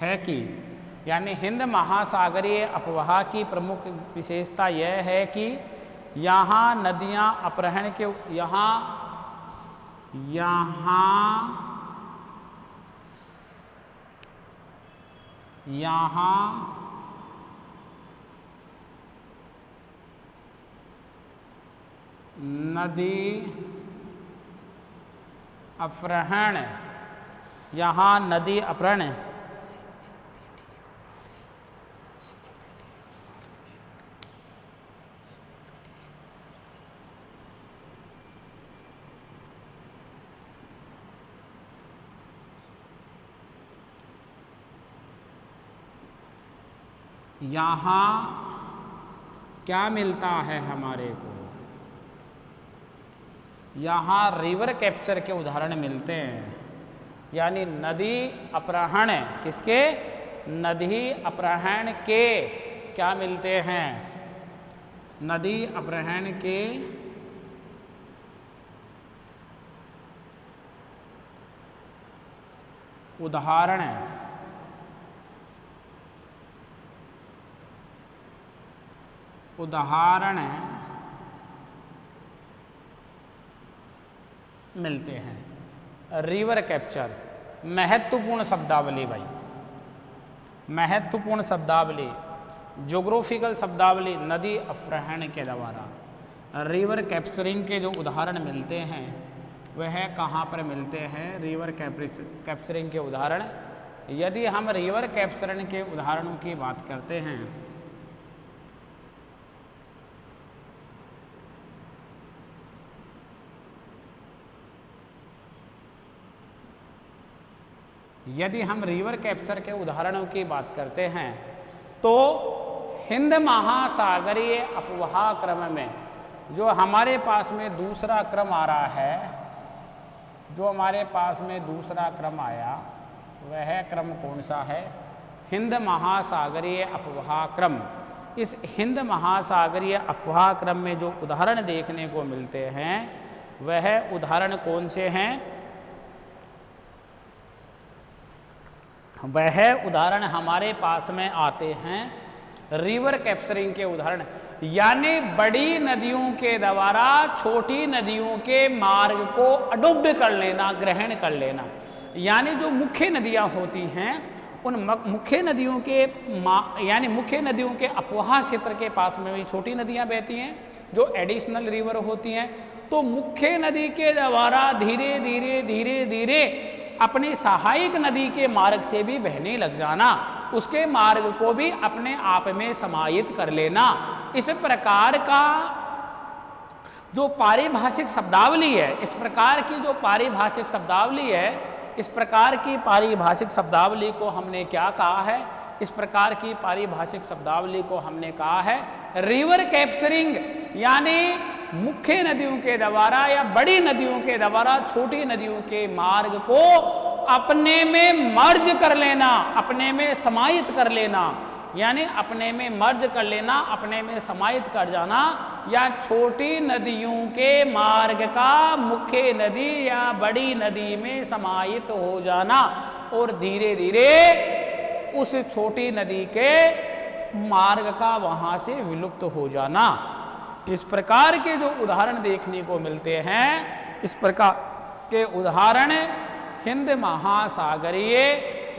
है कि, यानी हिंद महासागरीय अपवाह की प्रमुख विशेषता यह है कि यहाँ नदियाँ अपहरण के, यहाँ यहाँ यहाँ नदी अपहरण यहाँ नदी अपहरण। यहाँ क्या मिलता है हमारे को? यहाँ रिवर कैप्चर के उदाहरण मिलते हैं। यानी नदी अपहरण किसके? नदी अपहरण के क्या मिलते हैं? नदी अपहरण के उदाहरण उदाहरण मिलते हैं। रिवर कैप्चर, महत्वपूर्ण शब्दावली भाई। महत्वपूर्ण शब्दावली जोग्राफिकल शब्दावली, नदी अपहरण के द्वारा। रिवर कैप्चरिंग के जो उदाहरण मिलते हैं, वह कहाँ पर मिलते हैं? रिवर कैप्चरिंग के उदाहरण। यदि हम रिवर कैप्चरिंग के उदाहरणों की बात करते हैं यदि हम रिवर कैप्चर के उदाहरणों की बात करते हैं तो हिंद महासागरीय अपवाह क्रम में जो हमारे पास में दूसरा क्रम आ रहा है, जो हमारे पास में दूसरा क्रम आया, वह क्रम कौन सा है? हिंद महासागरीय अपवाह क्रम इस हिंद महासागरीय अपवाह क्रम में जो उदाहरण देखने को मिलते हैं, वह उदाहरण कौन से हैं? वह उदाहरण हमारे पास में आते हैं। रिवर कैप्चरिंग के उदाहरण। यानी बड़ी नदियों के द्वारा छोटी नदियों के मार्ग को अडोप्ट कर लेना, ग्रहण कर लेना। यानी जो मुख्य नदियाँ होती हैं, उन मुख्य नदियों के यानी मुख्य नदियों के अपवाह क्षेत्र के पास में भी छोटी नदियाँ बहती हैं, जो एडिशनल रिवर होती हैं। तो मुख्य नदी के द्वारा धीरे धीरे धीरे धीरे अपनी सहायक नदी के मार्ग से भी बहने लग जाना, उसके मार्ग को भी अपने आप में समाहित कर लेना। इस प्रकार का जो पारिभाषिक शब्दावली है, इस प्रकार की जो पारिभाषिक शब्दावली है, इस प्रकार की पारिभाषिक शब्दावली को हमने क्या कहा है? इस प्रकार की पारिभाषिक शब्दावली को हमने कहा है रिवर कैप्चरिंग यानी मुख्य नदियों के द्वारा या बड़ी नदियों के द्वारा, छोटी नदियों के मार्ग को अपने में मर्ज कर लेना, अपने में समाहित कर लेना। यानी अपने में मर्ज कर लेना, अपने में समाहित कर जाना, या छोटी नदियों के मार्ग का मुख्य नदी या बड़ी नदी में समाहित हो जाना और धीरे धीरे उस छोटी नदी के मार्ग का वहाँ से विलुप्त हो जाना। इस प्रकार के जो उदाहरण देखने को मिलते हैं, इस प्रकार के उदाहरण हिंद महासागरीय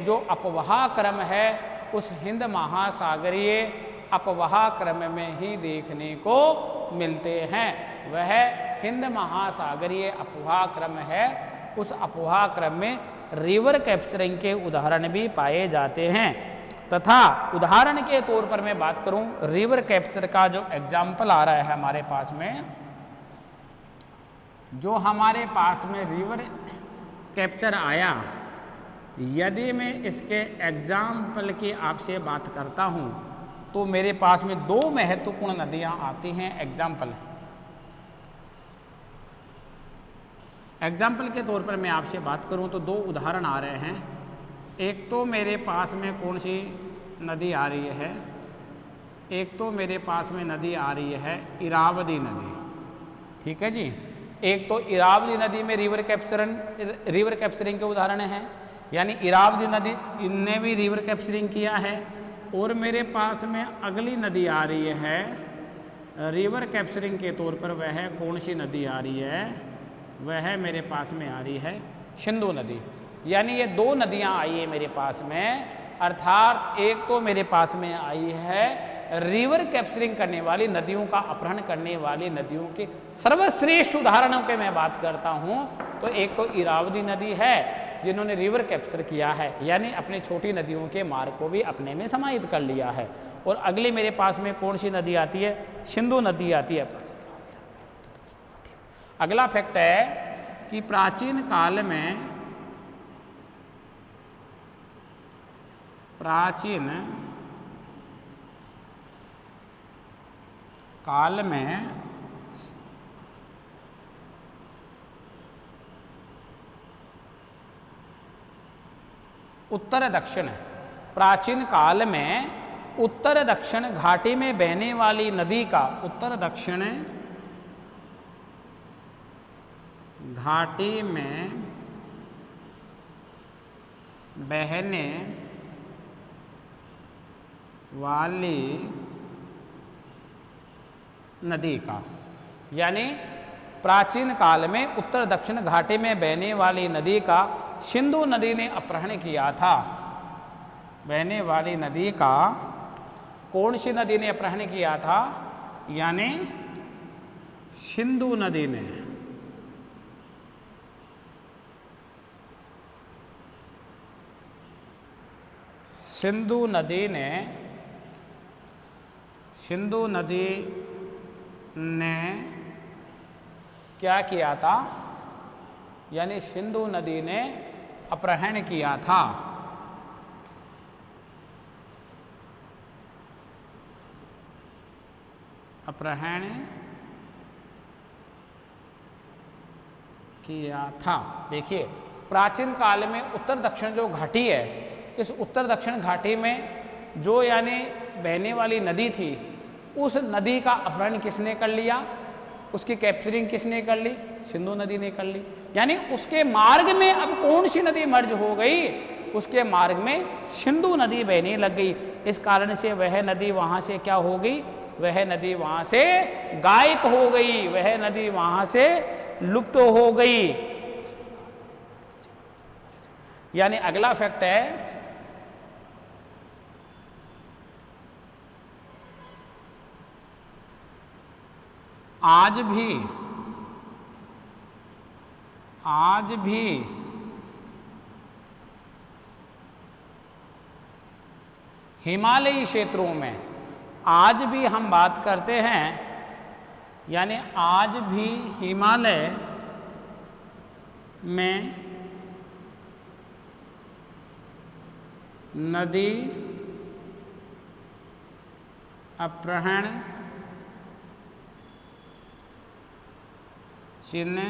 जो अपवाह क्रम है, उस हिंद महासागरीय अपवाह क्रम में ही देखने को मिलते हैं। वह हिंद महासागरीय अपवाह क्रम है, उस अपवाह क्रम में रिवर कैप्चरिंग के उदाहरण भी पाए जाते हैं। तथा उदाहरण के तौर पर मैं बात करूँ रिवर कैप्चर का जो एग्ज़ाम्पल आ रहा है हमारे पास में, जो हमारे पास में रिवर कैप्चर आया, यदि मैं इसके एग्ज़ाम्पल की आपसे बात करता हूँ तो मेरे पास में दो महत्वपूर्ण नदियाँ आती हैं एग्ज़ाम्पल एग्ज़ाम्पल के तौर पर मैं आपसे बात करूँ तो दो उदाहरण आ रहे हैं। एक तो मेरे पास में कौन सी नदी आ रही है? एक तो मेरे पास में नदी आ रही है इरावदी नदी। ठीक है जी? एक तो इरावदी नदी में रिवर कैप्चरिंग रिवर कैप्चरिंग के उदाहरण हैं। यानी इरावदी नदी, इनने भी रिवर कैप्चरिंग किया है। और मेरे पास में अगली नदी आ रही है रिवर कैप्चरिंग के तौर पर वह कौन सी नदी आ रही है? वह मेरे पास में आ रही है सिंधु नदी। यानी ये दो नदियाँ आई है मेरे पास में, अर्थात एक तो मेरे पास में आई है रिवर कैप्चरिंग करने वाली नदियों का अपहरण करने वाली नदियों के सर्वश्रेष्ठ उदाहरणों के मैं बात करता हूँ। तो एक तो इरावदी नदी है, जिन्होंने रिवर कैप्चर किया है, यानी अपने छोटी नदियों के मार्ग को भी अपने में समाहित कर लिया है। और अगली मेरे पास में कौन सी नदी आती है? सिंधु नदी आती है। अगला फैक्ट है कि प्राचीन काल में प्राचीन काल में उत्तर दक्षिण, प्राचीन काल में उत्तर दक्षिण घाटी में बहने वाली नदी का उत्तर दक्षिण घाटी में बहने वाली नदी का, यानी प्राचीन काल में उत्तर दक्षिण घाटी में बहने वाली नदी का सिंधु नदी ने अपहरण किया था। बहने वाली नदी का कौन सी नदी ने अपहरण किया था? यानी सिंधु नदी ने। सिंधु नदी ने सिंधु नदी ने क्या किया था? यानी सिंधु नदी ने अपहरण किया था। अपहरण किया था। देखिए, प्राचीन काल में उत्तर दक्षिण जो घाटी है, इस उत्तर दक्षिण घाटी में जो यानी बहने वाली नदी थी उस नदी का अपहरण किसने कर लिया? उसकी कैप्चरिंग किसने कर ली? सिंधु नदी ने कर ली। यानी उसके मार्ग में अब कौन सी नदी मर्ज हो गई? उसके मार्ग में सिंधु नदी बहने लग गई। इस कारण से वह नदी वहाँ से क्या हो गई? वह नदी वहाँ से गायब हो गई। वह नदी वहाँ से लुप्त हो गई। यानी अगला फैक्ट है आज भी आज भी हिमालयी क्षेत्रों में आज भी हम बात करते हैं, यानी आज भी हिमालय में नदी अपहरण चिन्ह।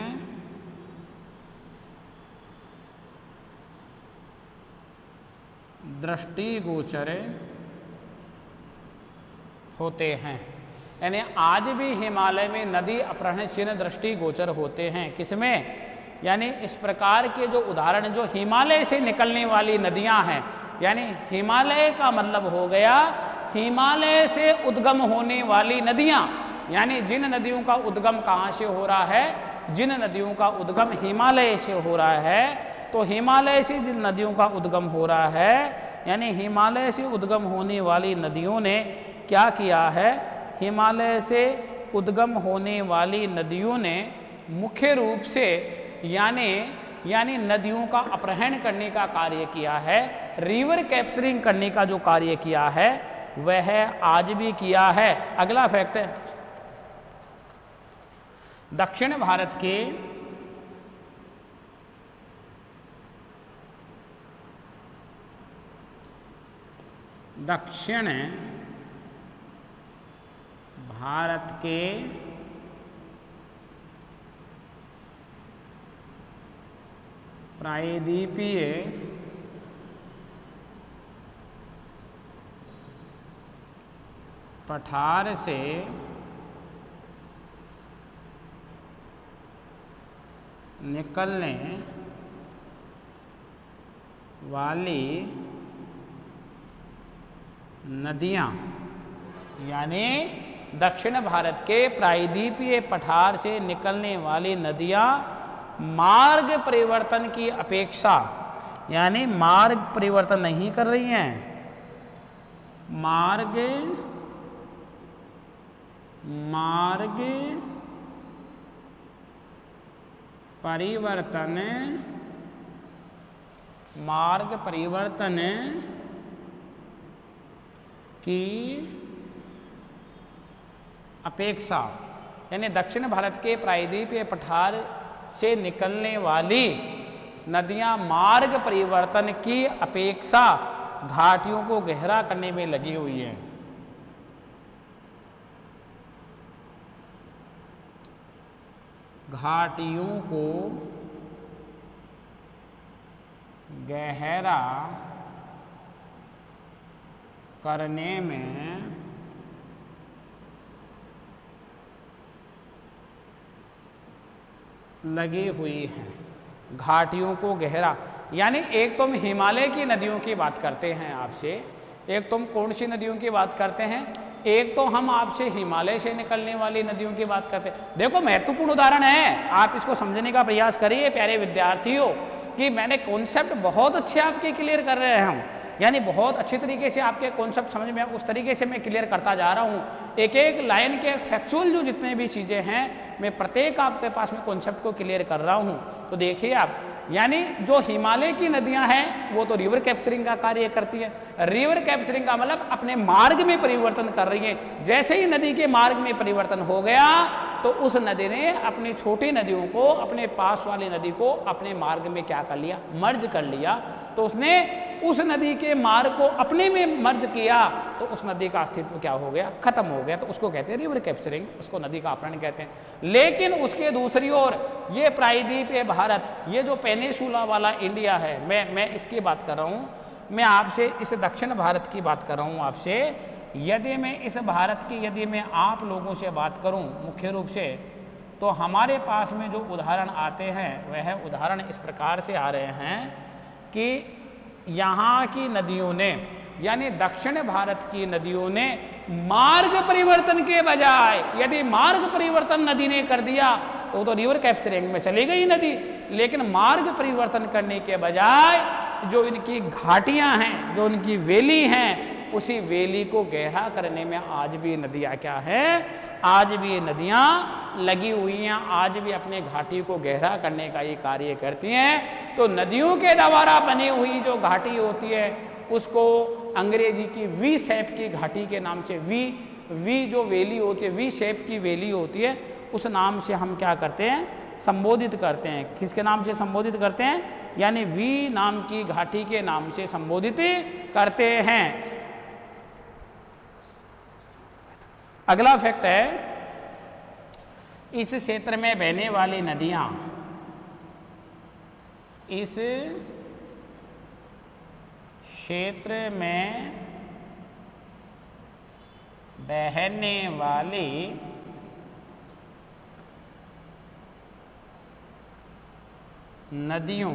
दृष्टिगोचर होते हैं। यानी आज भी हिमालय में नदी अपहरण चिन्ह दृष्टि गोचर होते हैं। किसमें? यानी इस प्रकार के जो उदाहरण, जो हिमालय से निकलने वाली नदियाँ हैं। यानी हिमालय का मतलब हो गया, हिमालय से उद्गम होने वाली नदियाँ। यानी जिन नदियों का उद्गम कहाँ से हो रहा है? जिन नदियों का उद्गम हिमालय से हो रहा है तो हिमालय से जिन नदियों का उद्गम हो रहा है, यानी हिमालय से उद्गम होने वाली नदियों ने क्या किया है? हिमालय से उद्गम होने वाली नदियों ने मुख्य रूप से, यानी यानी नदियों का अपहरण करने का कार्य किया है, रिवर कैप्चरिंग करने का जो कार्य किया है, वह आज भी किया है। अगला फैक्ट है। दक्षिण भारत के दक्षिण भारत के प्रायद्वीपीय पठार से निकलने वाली नदियाँ, यानी दक्षिण भारत के प्रायद्वीपीय पठार से निकलने वाली नदियाँ मार्ग परिवर्तन की अपेक्षा, यानी मार्ग परिवर्तन नहीं कर रही हैं। मार्ग मार्ग परिवर्तन, मार्ग परिवर्तन की अपेक्षा, यानी दक्षिण भारत के प्रायद्वीपीय पठार से निकलने वाली नदियाँ मार्ग परिवर्तन की अपेक्षा, घाटियों को गहरा करने में लगी हुई हैं। घाटियों को गहरा करने में लगी हुई हैं। घाटियों को गहरा, यानी एक तुम हिमालय की नदियों की बात करते हैं आपसे, एक तुम कौन सी नदियों की बात करते हैं? एक तो हम आपसे हिमालय से निकलने वाली नदियों की बात करते हैं। देखो, महत्वपूर्ण उदाहरण है। आप इसको समझने का प्रयास करिए, प्यारे विद्यार्थियों, कि मैंने कॉन्सेप्ट बहुत अच्छे आपके क्लियर कर रहे हैं हम। यानी बहुत अच्छे तरीके से आपके कॉन्सेप्ट समझ में, उस तरीके से मैं क्लियर करता जा रहा हूँ। एक एक लाइन के फैक्चुअल जो जितने भी चीज़ें हैं, मैं प्रत्येक आपके पास में कॉन्सेप्ट को क्लियर कर रहा हूँ। तो देखिए आप यानी जो हिमालय की नदियाँ हैं, वो तो रिवर कैप्चरिंग का कार्य करती है। रिवर कैप्चरिंग का मतलब अपने मार्ग में परिवर्तन कर रही है। जैसे ही नदी के मार्ग में परिवर्तन हो गया तो उस नदी ने अपनी छोटी नदियों को, अपने पास वाली नदी को अपने मार्ग में क्या कर लिया? मर्ज कर लिया। तो उसने उस नदी के मार्ग को अपने में मर्ज किया। तो उस नदी का अस्तित्व क्या हो गया? खत्म हो गया। तो उसको कहते हैं रिवर कैप्चरिंग उसको नदी का अपहरण कहते हैं। लेकिन उसके दूसरी ओर, ये प्रायद्वीप है भारत, ये जो पेनेसुला वाला इंडिया है, मैं मैं इसकी बात कर रहा हूँ। मैं आपसे, इस दक्षिण भारत की बात कर रहा हूँ आपसे। यदि मैं इस भारत की यदि मैं आप लोगों से बात करूँ मुख्य रूप से तो हमारे पास में जो उदाहरण आते हैं, वह उदाहरण इस प्रकार से आ रहे हैं कि यहाँ की नदियों ने, यानी दक्षिण भारत की नदियों ने मार्ग परिवर्तन के बजाय, यदि मार्ग परिवर्तन नदी ने कर दिया तो तो रिवर कैप्चरिंग में चली गई नदी। लेकिन मार्ग परिवर्तन करने के बजाय जो इनकी घाटियाँ हैं, जो इनकी वैली हैं उसी वेली को गहरा करने में आज भी नदियाँ क्या है? आज भी नदियाँ लगी हुई हैं। आज भी अपने घाटी को गहरा करने का ये कार्य करती हैं। तो नदियों के द्वारा बनी हुई जो घाटी होती है, उसको अंग्रेज़ी की वी शेप की घाटी के नाम से, वी वी जो वेली होती है, वी शेप की वेली होती है, उस नाम से हम क्या करते हैं? संबोधित करते हैं। किसके नाम से संबोधित करते हैं? यानी वी नाम की घाटी के नाम से संबोधित करते हैं। अगला फैक्ट है, इस क्षेत्र में बहने वाली नदियाँ, इस क्षेत्र में बहने वाली नदियों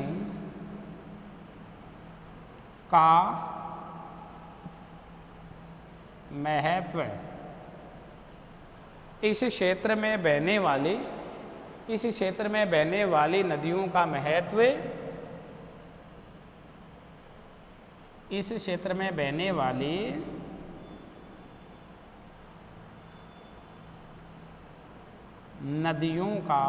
का महत्व इस क्षेत्र में बहने वाली, इस क्षेत्र में बहने वाली नदियों का महत्व, इस क्षेत्र में बहने वाली नदियों का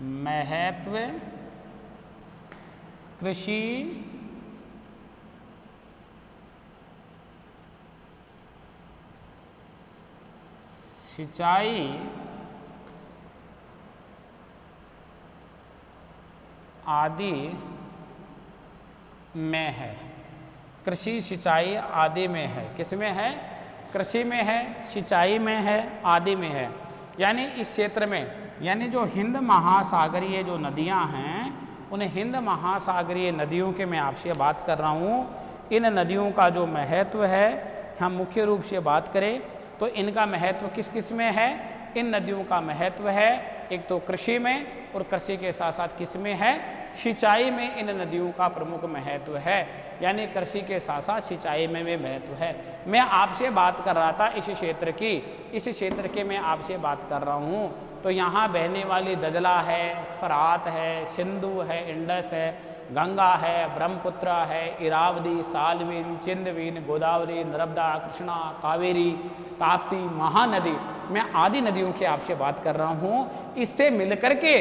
महत्व, कृषि सिंचाई आदि में है। कृषि सिंचाई आदि में है। किसमें है? कृषि में है, सिंचाई में है, आदि में है। यानी इस क्षेत्र में, यानी जो हिंद महासागरीय जो नदियाँ हैं, उन हिंद महासागरीय नदियों के मैं आपसे बात कर रहा हूँ। इन नदियों का जो महत्व है, हम मुख्य रूप से बात करें। तो इनका महत्व किस किसमें है? इन नदियों का महत्व है। एक तो कृषि में और कृषि के साथ साथ किसमें है? सिंचाई में इन नदियों का प्रमुख महत्व है। यानी कृषि के साथ साथ सिंचाई में भी महत्व है। मैं आपसे बात कर रहा था इस क्षेत्र की। इस क्षेत्र के मैं आपसे बात कर रहा हूँ। तो यहाँ बहने वाली दजला है, फरात है, सिंधु है, इंडस है। गंगा है, ब्रह्मपुत्र है, इरावदी, सालवीन चिंदवीन गोदावरी, नर्मदा, कृष्णा, कावेरी, ताप्ती, महानदी। मैं आदि नदियों की आपसे बात कर रहा हूँ। इससे मिलकर के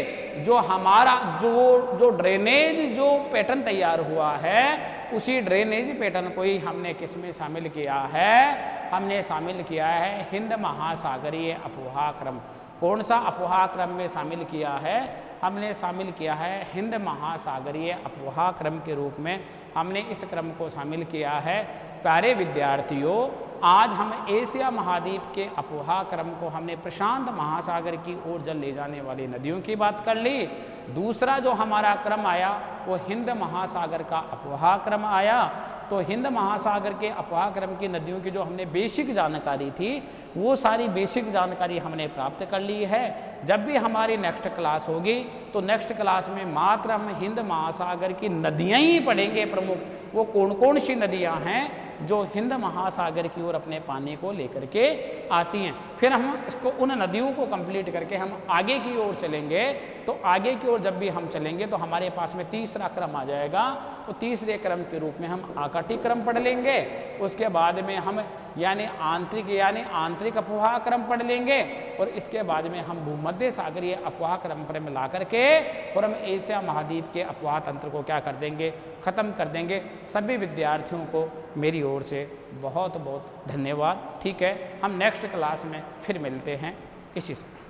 जो हमारा जो जो ड्रेनेज जो पैटर्न तैयार हुआ है, उसी ड्रेनेज पैटर्न को ही हमने किसमें शामिल किया है? हमने शामिल किया है हिंद महासागरीय अफवाह क्रम। कौन सा अफवाह क्रम में शामिल किया है? हमने शामिल किया है हिंद महासागरीय अफवाह क्रम के रूप में। हमने इस क्रम को शामिल किया है। प्यारे विद्यार्थियों, आज हम एशिया महाद्वीप के अफवाह क्रम को हमने प्रशांत महासागर की ओर जल ले जाने वाली नदियों की बात कर ली। दूसरा जो हमारा क्रम आया, वो हिंद महासागर का अफवाह क्रम आया। तो हिंद महासागर के अपवाक्रम क्रम की नदियों की जो हमने बेसिक जानकारी थी, वो सारी बेसिक जानकारी हमने प्राप्त कर ली है। जब भी हमारी नेक्स्ट क्लास होगी तो नेक्स्ट क्लास में मात्र हम हिंद महासागर की नदियाँ ही पढ़ेंगे प्रमुख। वो कौन कौन सी नदियाँ हैं जो हिंद महासागर की ओर अपने पानी को लेकर के आती हैं। फिर हम इसको उन नदियों को कंप्लीट करके हम आगे की ओर चलेंगे। तो आगे की ओर जब भी हम चलेंगे तो हमारे पास में तीसरा क्रम आ जाएगा। तो तीसरे क्रम के रूप में हम आकाटी क्रम पढ़ लेंगे। उसके बाद में हम यानी आंतरिक यानी आंतरिक अपवाह क्रम पढ़ लेंगे और इसके बाद में हम भूमध्य सागरीय अपवाह क्रम पर मिला करके और हम एशिया महाद्वीप के अपवाह तंत्र को क्या कर देंगे? ख़त्म कर देंगे। सभी विद्यार्थियों को मेरी ओर से बहुत बहुत धन्यवाद। ठीक है, हम नेक्स्ट क्लास में फिर मिलते हैं। इसी समय।